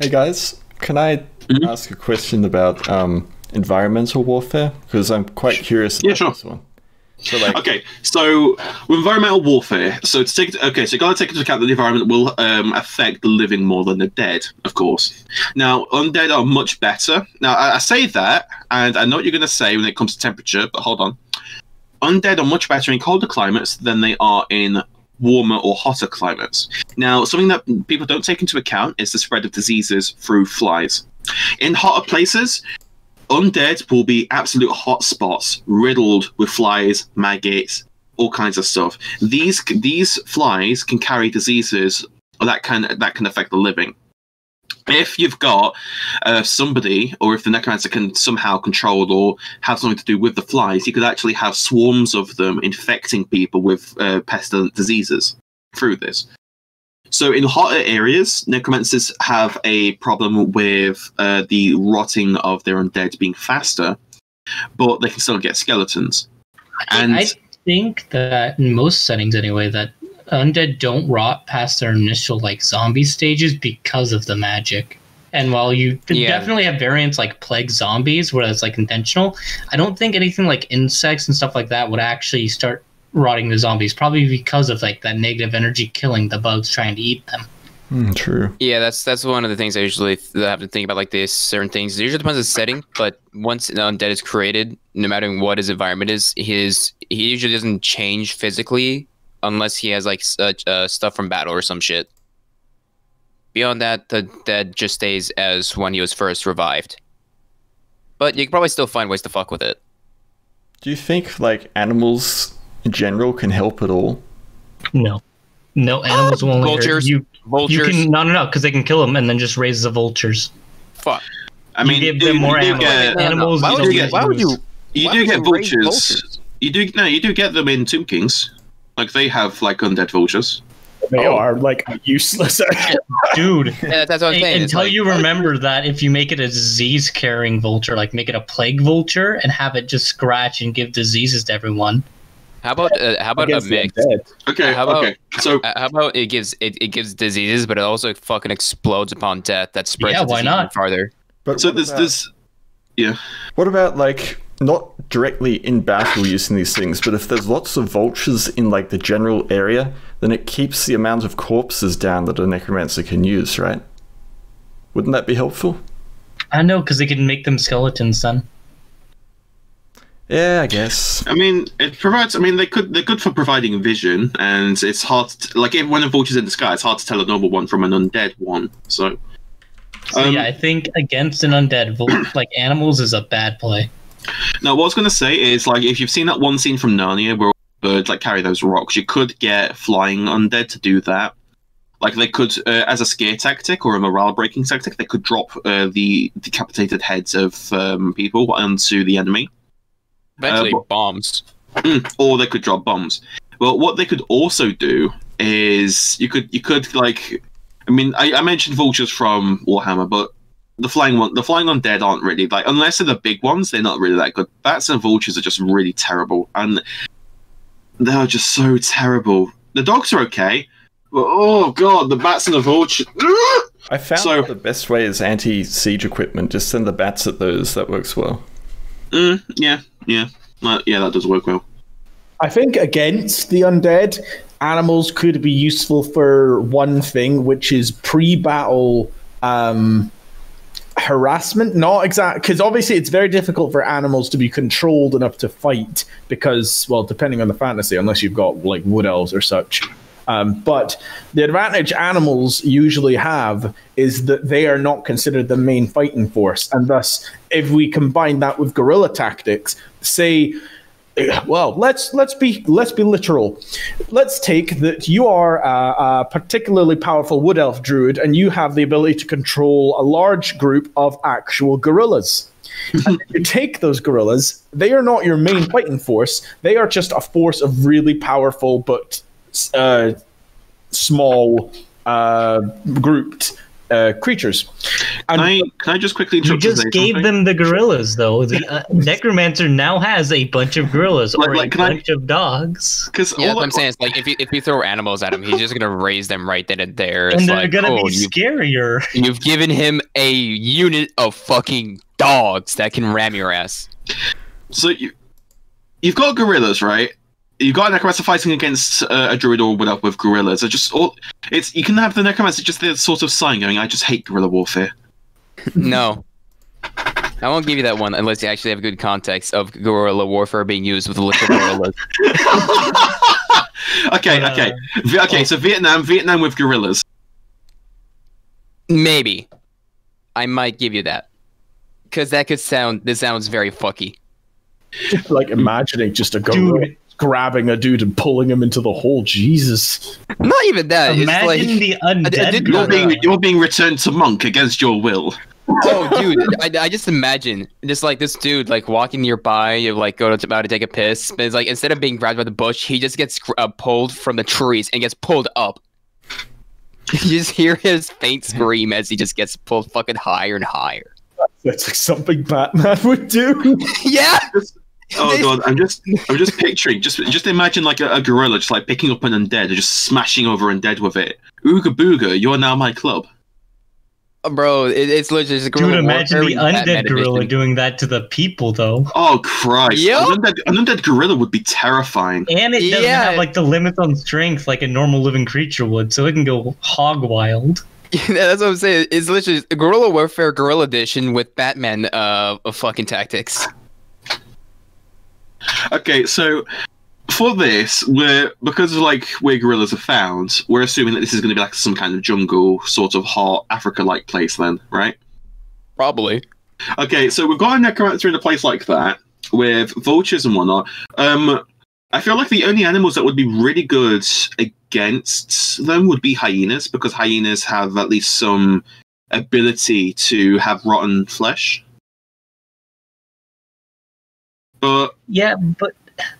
Hey guys, can I Mhm. ask a question about um, environmental warfare? Because I'm quite curious about Yeah, sure. this one. So like, Okay, so with environmental warfare, so to take okay, so you got to take into account that the environment will um, affect the living more than the dead, of course. Now, undead are much better. Now, I, I say that, and I know what you're going to say when it comes to temperature, but hold on. Undead are much better in colder climates than they are in warmer or hotter climates. Now, something that people don't take into account is the spread of diseases through flies. In hotter places, undead will be absolute hotspots riddled with flies, maggots, all kinds of stuff. These these flies can carry diseases that can that can affect the living. If you've got uh, somebody, or if the necromancer can somehow control or have something to do with the flies, you could actually have swarms of them infecting people with uh, pestilent diseases through this. So in hotter areas, necromancers have a problem with uh, the rotting of their undead being faster, but they can still get skeletons. And I think that in most settings, anyway, that undead don't rot past their initial like zombie stages because of the magic. And while you Yeah. definitely have variants like plague zombies, where it's like intentional, I don't think anything like insects and stuff like that would actually start rotting the zombies. Probably because of like that negative energy killing the bugs trying to eat them. hmm, true. Yeah, that's that's one of the things I usually th- have to think about like this. Certain things. It usually depends on the setting, but once an undead is created, no matter what his environment is, his he usually doesn't change physically unless he has like such uh, stuff from battle or some shit. Beyond that, the dead just stays as when he was first revived. But you can probably still find ways to fuck with it. Do you think like animals in general can help at all? No, no animals will only hurt Vultures. you. Vultures. You can no no no because they can kill them and then just raise the vultures. fuck. I You mean, give you, them more you do get, Animals, Why would you? get Why would you? you do get vultures. vultures? You do no, you do get them in Tomb Kings. Like they have like undead vultures. They Oh. are like useless. Dude, Yeah, that's what I'm saying. Until like- you remember that if you make it a disease carrying vulture, like make it a plague vulture and have it just scratch and give diseases to everyone. How about uh, how about a against the mix? Okay, How about- okay. So Uh, How about it gives it, it gives diseases, but it also fucking explodes upon death that spreads Yeah, why not? even farther. But so what there's about, this yeah. what about like not directly in battle using these things, but if there's lots of vultures in like the general area, then it keeps the amount of corpses down that a necromancer can use, right? Wouldn't that be helpful? I know because they can make them skeletons then. Yeah, I guess. I mean, it provides. I mean, they could. They're good for providing vision, and it's hard. To, like if when a vulture's in the sky, it's hard to tell a normal one from an undead one. So, So Um, yeah, I think against an undead, vol- like animals, is a bad play. now what I was going to say is like if you've seen that one scene from Narnia where birds like carry those rocks, you could get flying undead to do that. Like they could, uh, as a scare tactic or a morale breaking tactic, they could drop uh, the decapitated heads of um, people onto the enemy. Eventually, uh, but- bombs. Or they could drop bombs. Well, what they could also do is you could you could like, I mean, I, I mentioned vultures from Warhammer, but the flying one, the flying undead aren't really like unless they're the big ones, they're not really that good. Bats and vultures are just really terrible, and they are just so terrible. The dogs are okay, but oh god, the bats and the vultures. I found So- the best way is anti siege equipment. Just send the bats at those. That works well. Mm, yeah, yeah, Uh, yeah, that does work well. I think against the undead, animals could be useful for one thing, which is pre-battle um, harassment. Not exact, because obviously it's very difficult for animals to be controlled enough to fight. Because, well, depending on the fantasy, unless you've got like wood elves or such. Um, but the advantage animals usually have is that they are not considered the main fighting force, and thus, if we combine that with guerrilla tactics, say well let's let's be let's be literal. Let's take that you are a, a particularly powerful wood elf druid and you have the ability to control a large group of actual gorillas and you take those gorillas they are not your main fighting force. They are just a force of really powerful but uh, small uh, grouped uh, creatures and Can I can I just quickly You just gave something? them the gorillas, though. The uh, necromancer now has a bunch of gorillas Like- or like, a can I- bunch of dogs, Because Yeah, all what I- I'm saying. It's like if you if you throw animals at him, he's just gonna raise them right then and there. It's and they're like, gonna oh, be you, scarier. you've given him a unit of fucking dogs that can ram your ass. So you, you've got gorillas, right? You've got a necromancer fighting against uh, a druid or whatever with gorillas. It's just all. It's you can have the necromancer just the sort of sign going. I just hate guerrilla warfare. No. I won't give you that one unless you actually have a good context of guerrilla warfare being used with literal gorillas. okay, Uh, okay, Vi- okay. So Vietnam, Vietnam with gorillas. Maybe. I might give you that. Because that could sound, this sounds very fucky. like imagining just a gorilla Dude. Grabbing a dude and pulling him into the hole jesus Not even that. It's Imagine like, the undead did- You're being you're being returned to monk against your will. oh, dude, I, I just imagine just like this dude, like walking nearby, you like go to, about to take a piss, but it's like instead of being grabbed by the bush, he just gets uh, pulled from the trees and gets pulled up. You just hear his faint scream as he just gets pulled fucking higher and higher. that's like something batman would do Yeah, Oh god, I'm just I'm just picturing just just imagine like a, a gorilla just like picking up an undead and just smashing over undead with it. Ooga booga, you're now my club. bro, it, it's literally just Dude, guerrilla imagine the undead gorilla edition. doing that to the people, though. Oh Christ! Yep. An, undead, an undead gorilla would be terrifying. And it doesn't Yeah. have like the limits on strength like a normal living creature would, so it can go hog wild. Yeah, that's what I'm saying. It's literally guerrilla warfare, guerrilla edition with Batman uh fucking tactics. Okay, so for this, we're because of like where gorillas are found, we're assuming that this is going to be like some kind of jungle, sort of hot Africa-like place, then, right? Probably. Okay, so we've got a necromancer in a place like that with vultures and whatnot. Um, I feel like the only animals that would be really good against them would be hyenas because hyenas have at least some ability to have rotten flesh. But Yeah, but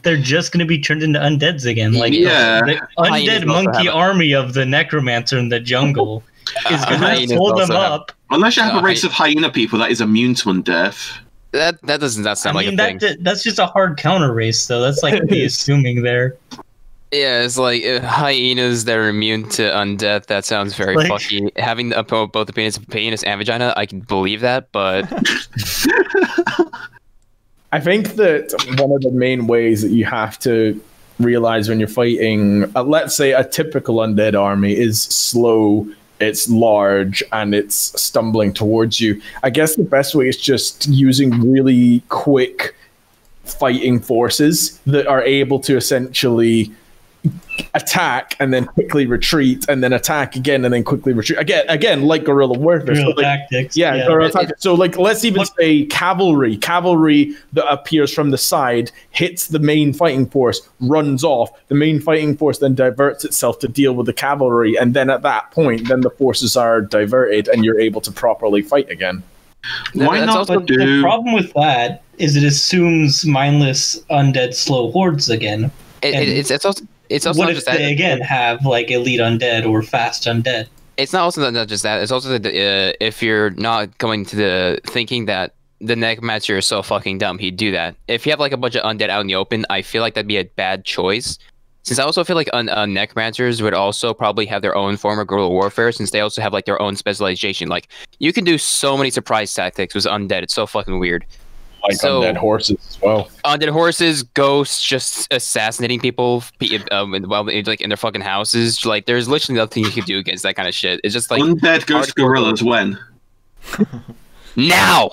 they're just going to be turned into undeads again. Like Yeah. the Hyenas undead monkey army of the necromancer in the jungle is Uh, going to hyenas pull them also have- up. unless you have Uh, a race hy- of hyena people that is immune to undeath. That that doesn't that I sound like mean, a thing. that, that's just a hard counter race, though. That's like me assuming there. Yeah, it's like uh, hyenas that are immune to undeath. That sounds very Like- fucky. Having the, both both the penis, penis and vagina, I can believe that, but I think that one of the main ways that you have to realize when you're fighting, uh, let's say, a typical undead army is slow, it's large, and it's stumbling towards you. I guess the best way is just using really quick fighting forces that are able to essentially attack and then quickly retreat and then attack again and then quickly retreat again again like guerrilla warfare Real So, like, tactics. yeah, guerrilla tactics. so like let's even say cavalry cavalry that appears from the side hits the main fighting force runs off the main fighting force then diverts itself to deal with the cavalry and then at that point then the forces are diverted and you're able to properly fight again Why That's not also- But the problem with that is it assumes mindless undead slow hordes again. It, And it, it's it's also it's also what not if just that. they again have like elite undead or fast undead? It's not also not just that. It's also that uh, if you're not going to the thinking that the necromancer is so fucking dumb, he'd do that. If you have like a bunch of undead out in the open, I feel like that'd be a bad choice. Since I also feel like un- uh, necromancers would also probably have their own form of guerrilla warfare, since they also have like their own specialization. Like you can do so many surprise tactics with undead. It's so fucking weird. Like So- undead horses as well Undead horses, ghosts, just assassinating people, pe- um, while they- like in their fucking houses. Like there's literally nothing you can do against that kind of shit. It's just like Undead Ghost hardcore- Gorillas when? now.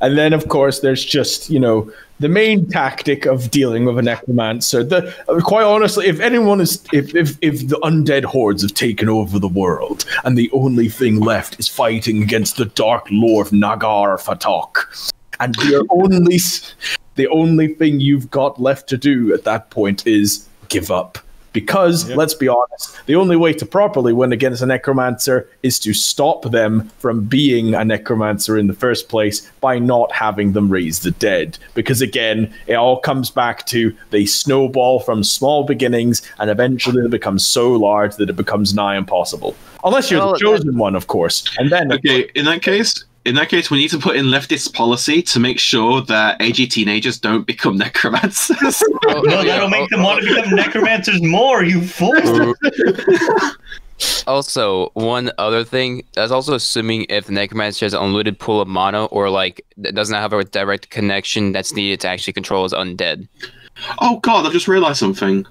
And then, of course, there's just you know the main tactic of dealing with a necromancer. The quite honestly, if anyone is, if if if the undead hordes have taken over the world, and the only thing left is fighting against the dark lord Nagar Fatok, and the only the only thing you've got left to do at that point is give up. Because let's be honest, the only way to properly win against a necromancer is to stop them from being a necromancer in the first place by not having them raise the dead. Because again, it all comes back to they snowball from small beginnings and eventually they become so large that it becomes nigh impossible. Unless you're Well, the chosen one, of course. And then Okay, in that case, in that case, we need to put in leftist policy to make sure that AG teenagers don't become necromancers. Oh, No, that'll make oh, them want to become necromancers more. You fools! Also, one other thing that's also assuming if the necromancer has an unlimited pool of mana or like that does not have a direct connection that's needed to actually control his undead. oh god, I've just realised something.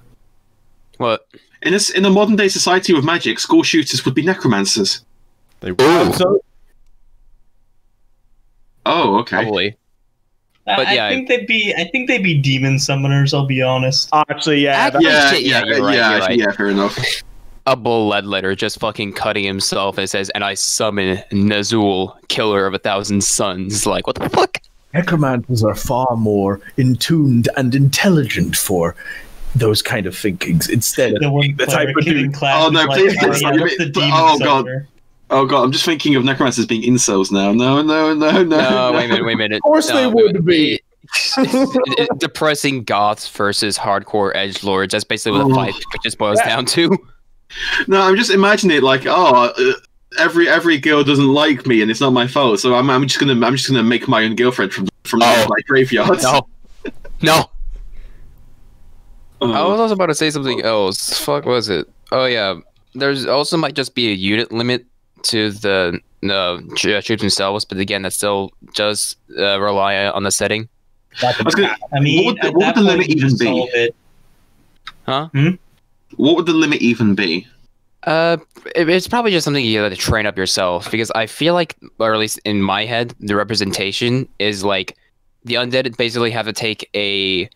What? In this, in a modern day society with magic, school shooters would be necromancers. They so Oh, okay. Probably. I- But yeah, I think they'd be. I think they'd be demon summoners. I'll be honest. actually, yeah, that- Yeah, Shit, yeah, yeah, you're right, yeah, you're right. yeah, fair enough. A bull lead letter just fucking cutting himself and says, and I summon Nazul, killer of a thousand suns. Like, what the fuck? necromancers are far more intuned and intelligent for those kind of thinkings instead The of one the type of dude. class Oh, no, like, please, uh, oh, please, yeah, give that's me- the demon oh, God. summoner. Oh god, I'm just thinking of necromancers being incels now. No, no, no, no. No, wait a minute, wait a minute. Of course they would be. It- it- depressing goths versus hardcore edge lords. That's basically what the Oh. fight just boils Yeah. down to. No, I'm just imagining it like, oh, uh, every every girl doesn't like me, and it's not my fault. So I'm, I'm just gonna I'm just gonna make my own girlfriend from from Oh. like graveyards. No, no. Oh. I was also about to say something else. Fuck, was it? Oh yeah, there's also might just be a unit limit to the uh, troops themselves, but again, that still does uh, rely on the setting. I gonna- I mean, What would the- what would the limit even be? it. Huh? what would the limit even be? Uh, it- it's probably just something you have to train up yourself because I feel like, or at least in my head, the representation is like the undead basically have to take a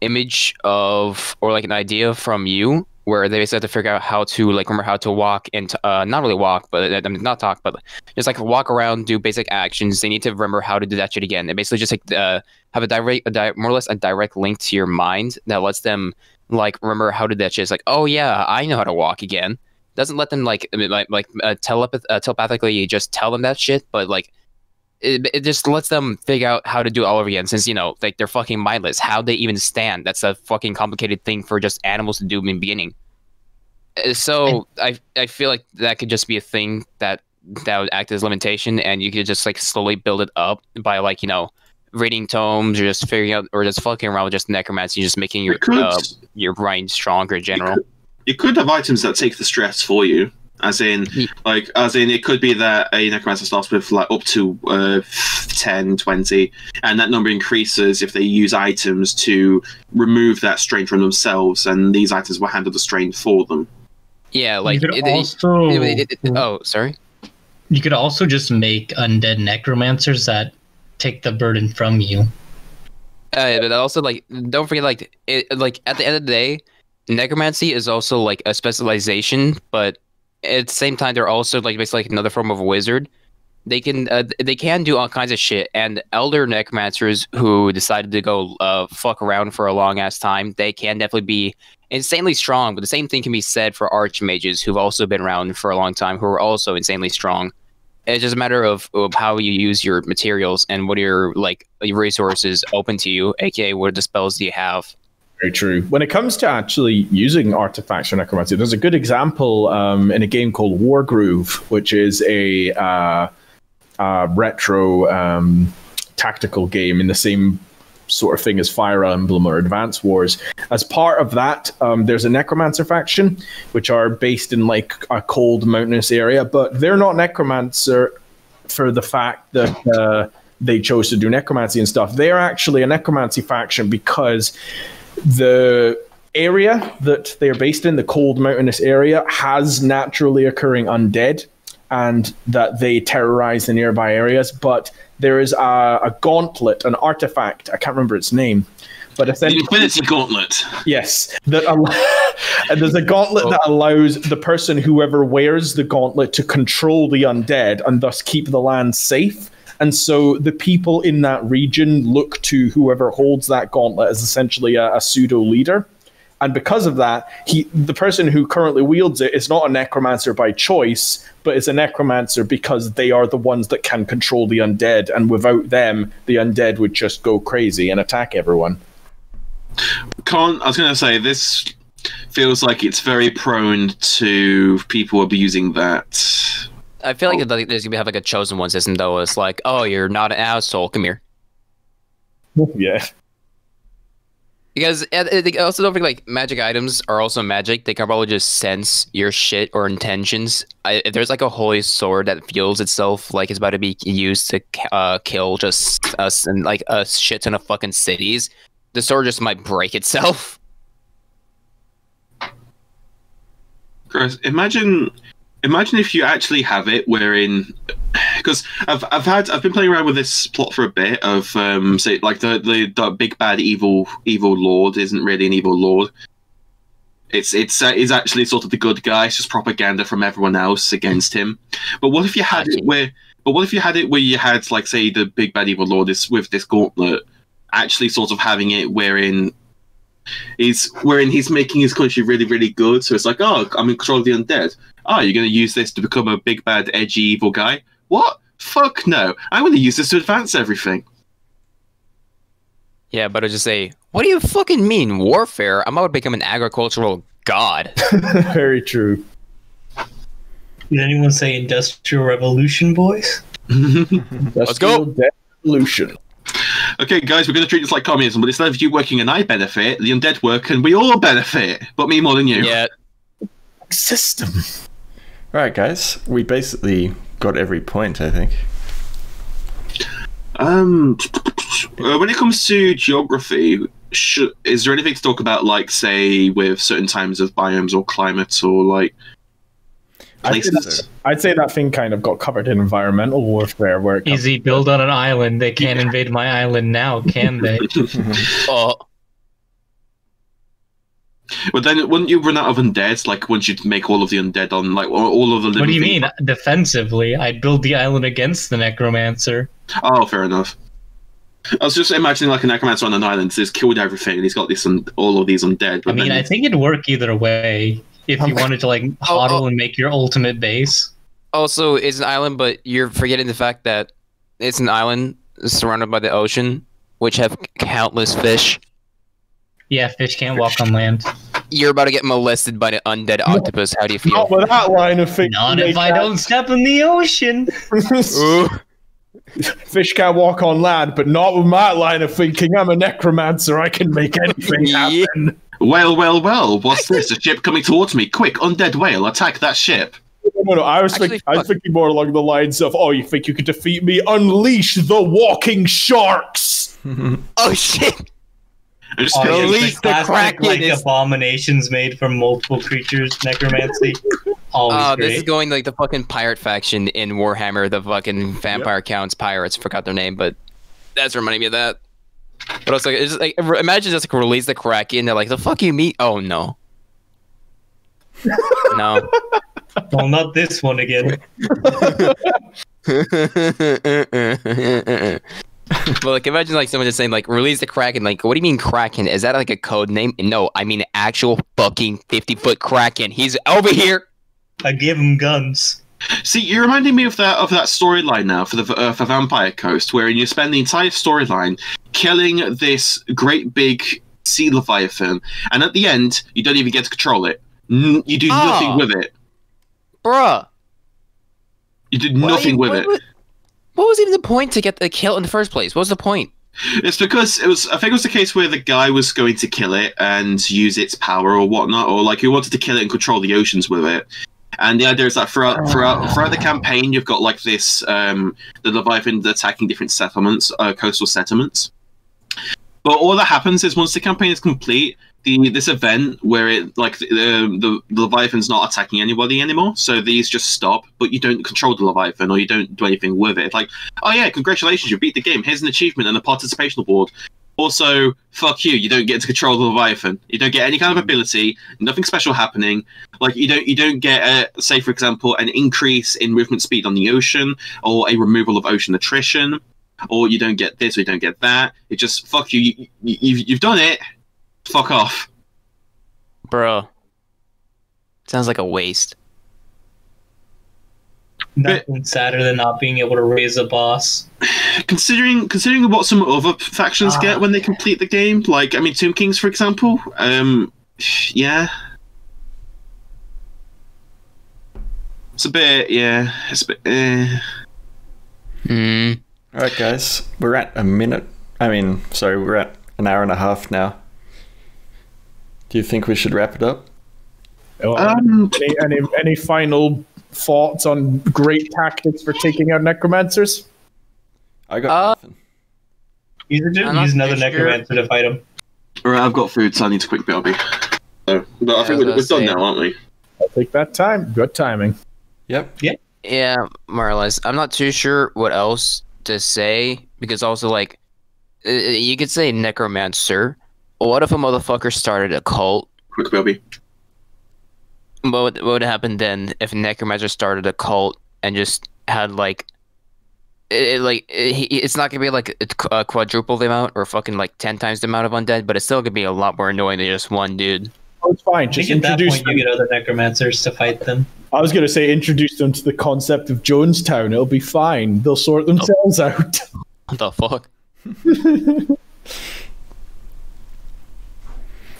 image of or like an idea from you where they basically have to figure out how to like remember how to walk and uh not really walk but I not talk but just like walk around do basic actions. They need to remember how to do that shit again. They basically just like uh have a direct a di- more or less a direct link to your mind that lets them like remember how to do that shit. It's like oh yeah I know how to walk again. Doesn't let them like like like uh, telepath- uh, telepathically just tell them that shit, but like it, it just lets them figure out how to do it all over again. Since you know like they're fucking mindless, how they even stand? That's a fucking complicated thing for just animals to do in the beginning. Uh, So I I feel like that could just be a thing that that would act as limitation, and you could just like slowly build it up by like you know reading tomes or just figuring out or just fucking around with just necromancy, just making your could, uh, your brain stronger in general. you could have items that take the stress for you. As in, Ye- like, as in, it could be that a necromancer starts with like up to uh, 10, 20, and that number increases if they use items to remove that strain from themselves, and these items will handle the strain for them. Yeah, like you could it- it- also it- it- it- oh, sorry. you could also just make undead necromancers that take the burden from you. Uh, but also like don't forget like it like at the end of the day, necromancy is also like a specialization, but at the same time they're also like basically like another form of a wizard. They can uh, they can do all kinds of shit, and elder necromancers who decided to go uh, fuck around for a long ass time, they can definitely be insanely strong. But the same thing can be said for archmages who've also been around for a long time, who are also insanely strong. It's just a matter of, of how you use your materials and what are your like resources open to you, aka what the spells do you have. Very true. When it comes to actually using artifacts for necromancy, there's a good example um, in a game called Wargroove, which is a uh, uh, retro um, tactical game in the same sort of thing as Fire Emblem or Advance Wars. As part of that, um, there's a necromancer faction, which are based in like a cold mountainous area, but they're not necromancer for the fact that uh, they chose to do necromancy and stuff. They're actually a necromancy faction because the area that they're based in, the cold mountainous area, has naturally occurring undead and that they terrorize the nearby areas. But there is a, a gauntlet, an artifact, I can't remember its name. But The essentially, Infinity Gauntlet. Yes, that al- and there's a gauntlet that allows the person whoever wears the gauntlet to control the undead and thus keep the land safe. And so the people in that region look to whoever holds that gauntlet as essentially a, a pseudo leader. And because of that, he the person who currently wields it is not a necromancer by choice, but is a necromancer because they are the ones that can control the undead, and without them, the undead would just go crazy and attack everyone. Con, I was going to say this feels like it's very prone to people abusing that. I feel like like, there's gonna be have like a chosen one system though. It's like, oh, you're not an asshole. Come here. Yeah. Because uh, uh, they also don't forget like magic items are also magic. They can probably just sense your shit or intentions. I, if there's like a holy sword that feels itself like it's about to be used to uh, kill just us and like a shit ton of fucking cities, the sword just might break itself. Chris, imagine, imagine if you actually have it wherein, because I've I've had I've been playing around with this plot for a bit of um say like the the, the big bad evil evil lord isn't really an evil lord. It's it's uh, is actually sort of the good guy. It's just propaganda from everyone else against him. But what if you had it where? But what if you had it where you had like say the big bad evil lord is with this gauntlet, actually sort of having it wherein he's wherein he's making his country really really good. So it's like, oh, I'm in control of the undead. Oh, you're going to use this to become a big bad edgy evil guy? What? Fuck no! I'm going to use this to advance everything. Yeah, but I just say, what do you fucking mean warfare? I'm about to become an agricultural god. Very true. Did anyone say industrial revolution, boys? Let's go. Revolution. Okay, guys, we're going to treat this like communism, but instead of you working and I benefit, the undead work and we all benefit. But me more than you. yeah, System. All right, guys, we basically got every point, I think. Um, uh, when it comes to geography, sh- is there anything to talk about, like, say, with certain times of biomes or climates or like I'd say, places? that, I'd say that thing kind of got covered in environmental warfare where it comes Easy build on an island. They can't invade my island now, can they? oh, But then, wouldn't you run out of undead? Like, once you'd make all of the undead on, like, all- all of the. what do you living mean? Defensively, I'd build the island against the necromancer. Oh, fair enough. I was just imagining like a necromancer on an island So he's killed everything, and he's got this un- all of these undead. I mean, then, I think it'd work either way. If you wanted to like Oh, huddle oh. and make your ultimate base. also it's an island, but you're forgetting the fact that it's an island surrounded by the ocean, which have countless fish. Yeah, fish can't walk on land. You're about to get molested by an undead octopus. How do you feel? Not with that line of thinking. Not if I can't- don't step in the ocean. Fish can't walk on land, but not with my line of thinking. I'm a necromancer. I can make anything Yeah. happen. well, well, well. What's this? A ship coming towards me! Quick, undead whale, attack that ship! no, no. I was Actually, thinking, I was thinking more along the lines of, "Oh, you think you could defeat me? Unleash the walking sharks!" Oh shit! I'm just Oh, Release the the Kraken like is- abominations made from multiple creatures, necromancy. Always Oh, great. this is going like the fucking pirate faction in Warhammer, the fucking vampire counts pirates. Forgot their name, but that's reminding me of that. But also, it's just like imagine just like release the Kraken. They're like, the fuck you meet? Oh no, no. well, not this one again. but like, imagine like someone just saying like, release the Kraken. Like, what do you mean Kraken? Is that like a code name? No, I mean actual fucking fifty foot Kraken. He's over here. I give him guns. See, you're reminding me of that of that storyline now for the uh, for Vampire Coast, where you spend the entire storyline killing this great big sea leviathan, and at the end, you don't even get to control it. N- you do Ah. nothing with it. Bruh. You did Why- nothing with what, it. What, was even the point to get the kill in the first place? What was the point? It's because it was. I think it was the case where the guy was going to kill it and use its power or whatnot, or like he wanted to kill it and control the oceans with it. And the idea is that throughout throughout throughout the campaign, you've got like this um, the Leviathan attacking different settlements, uh, coastal settlements. But all that happens is once the campaign is complete, the this event where it like the, the the Leviathan's not attacking anybody anymore, so these just stop. But you don't control the Leviathan or you don't do anything with it. Like, oh yeah, congratulations, you beat the game. Here's an achievement and a participation award. Also, fuck you. You don't get to control the Leviathan. You don't get any kind of ability. Nothing special happening. Like you don't you don't get a say for example an increase in movement speed on the ocean or a removal of ocean attrition, or you don't get this or you don't get that. It just fuck you. you, you you've, you've done it. Fuck off. Bro. Sounds like a waste. Nothing sadder than not being able to raise a boss. Considering considering what some other factions Ah. get when they complete the game, like I mean Tomb Kings for example. Um, yeah. It's a bit, yeah. It's a bit. Eh. Hmm. All right, guys, we're at a minute. I mean, sorry, we're at an hour and a half now. Do you think we should wrap it up? Um, any, any any final thoughts on great tactics for taking out necromancers? I got Uh, nothing. Use, a, I'm not use another too sure. necromancer to fight him. Alright, I've got food, so I need to quick BRB. So, but I I think we're, we're done now, aren't we? I'll take that time. Good timing. Yep. Yeah, more or less. I'm not too sure what else to say because also like uh, you could say necromancer. What if a motherfucker started a cult? Quick BRB. What would, what would happen then if necromancer started a cult and just had like it, it, like it, he- it's not gonna be like a quadruple the amount or fucking like ten times the amount of undead, but it's still gonna be a lot more annoying than just one dude. Oh, it's fine. I Just think that introduce point them. you get other necromancers to fight them. I was going to say introduce them to the concept of Jonestown. It'll be fine. They'll sort themselves out. What the fuck?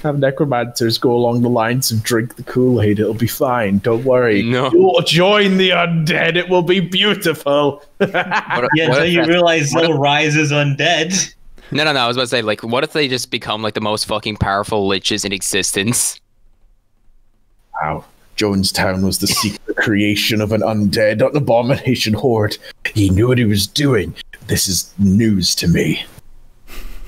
Have necromancers go along the lines and drink the Kool Aid. It'll be fine. Don't worry. No. You'll join the undead. It will be beautiful. What, Yeah, until if you realize what if- Zil rises undead. No, no, no. I was about to say, like, what if they just become like the most fucking powerful liches in existence? Wow. Jonestown was the secret creation of an undead, an abomination horde. He knew what he was doing. This is news to me.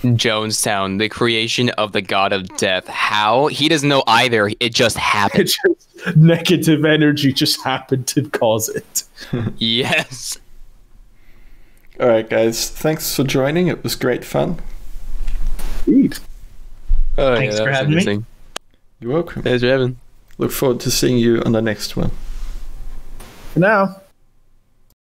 Jonestown, the creation of the god of death. How? He doesn't know either. It just It happened. just, negative energy just happened to cause it. yes. All right, guys. Thanks for joining. It was great fun. Indeed. Oh, Thanks that for was having me. You're welcome. Thanks for having. Look forward to seeing you on the next one. For now.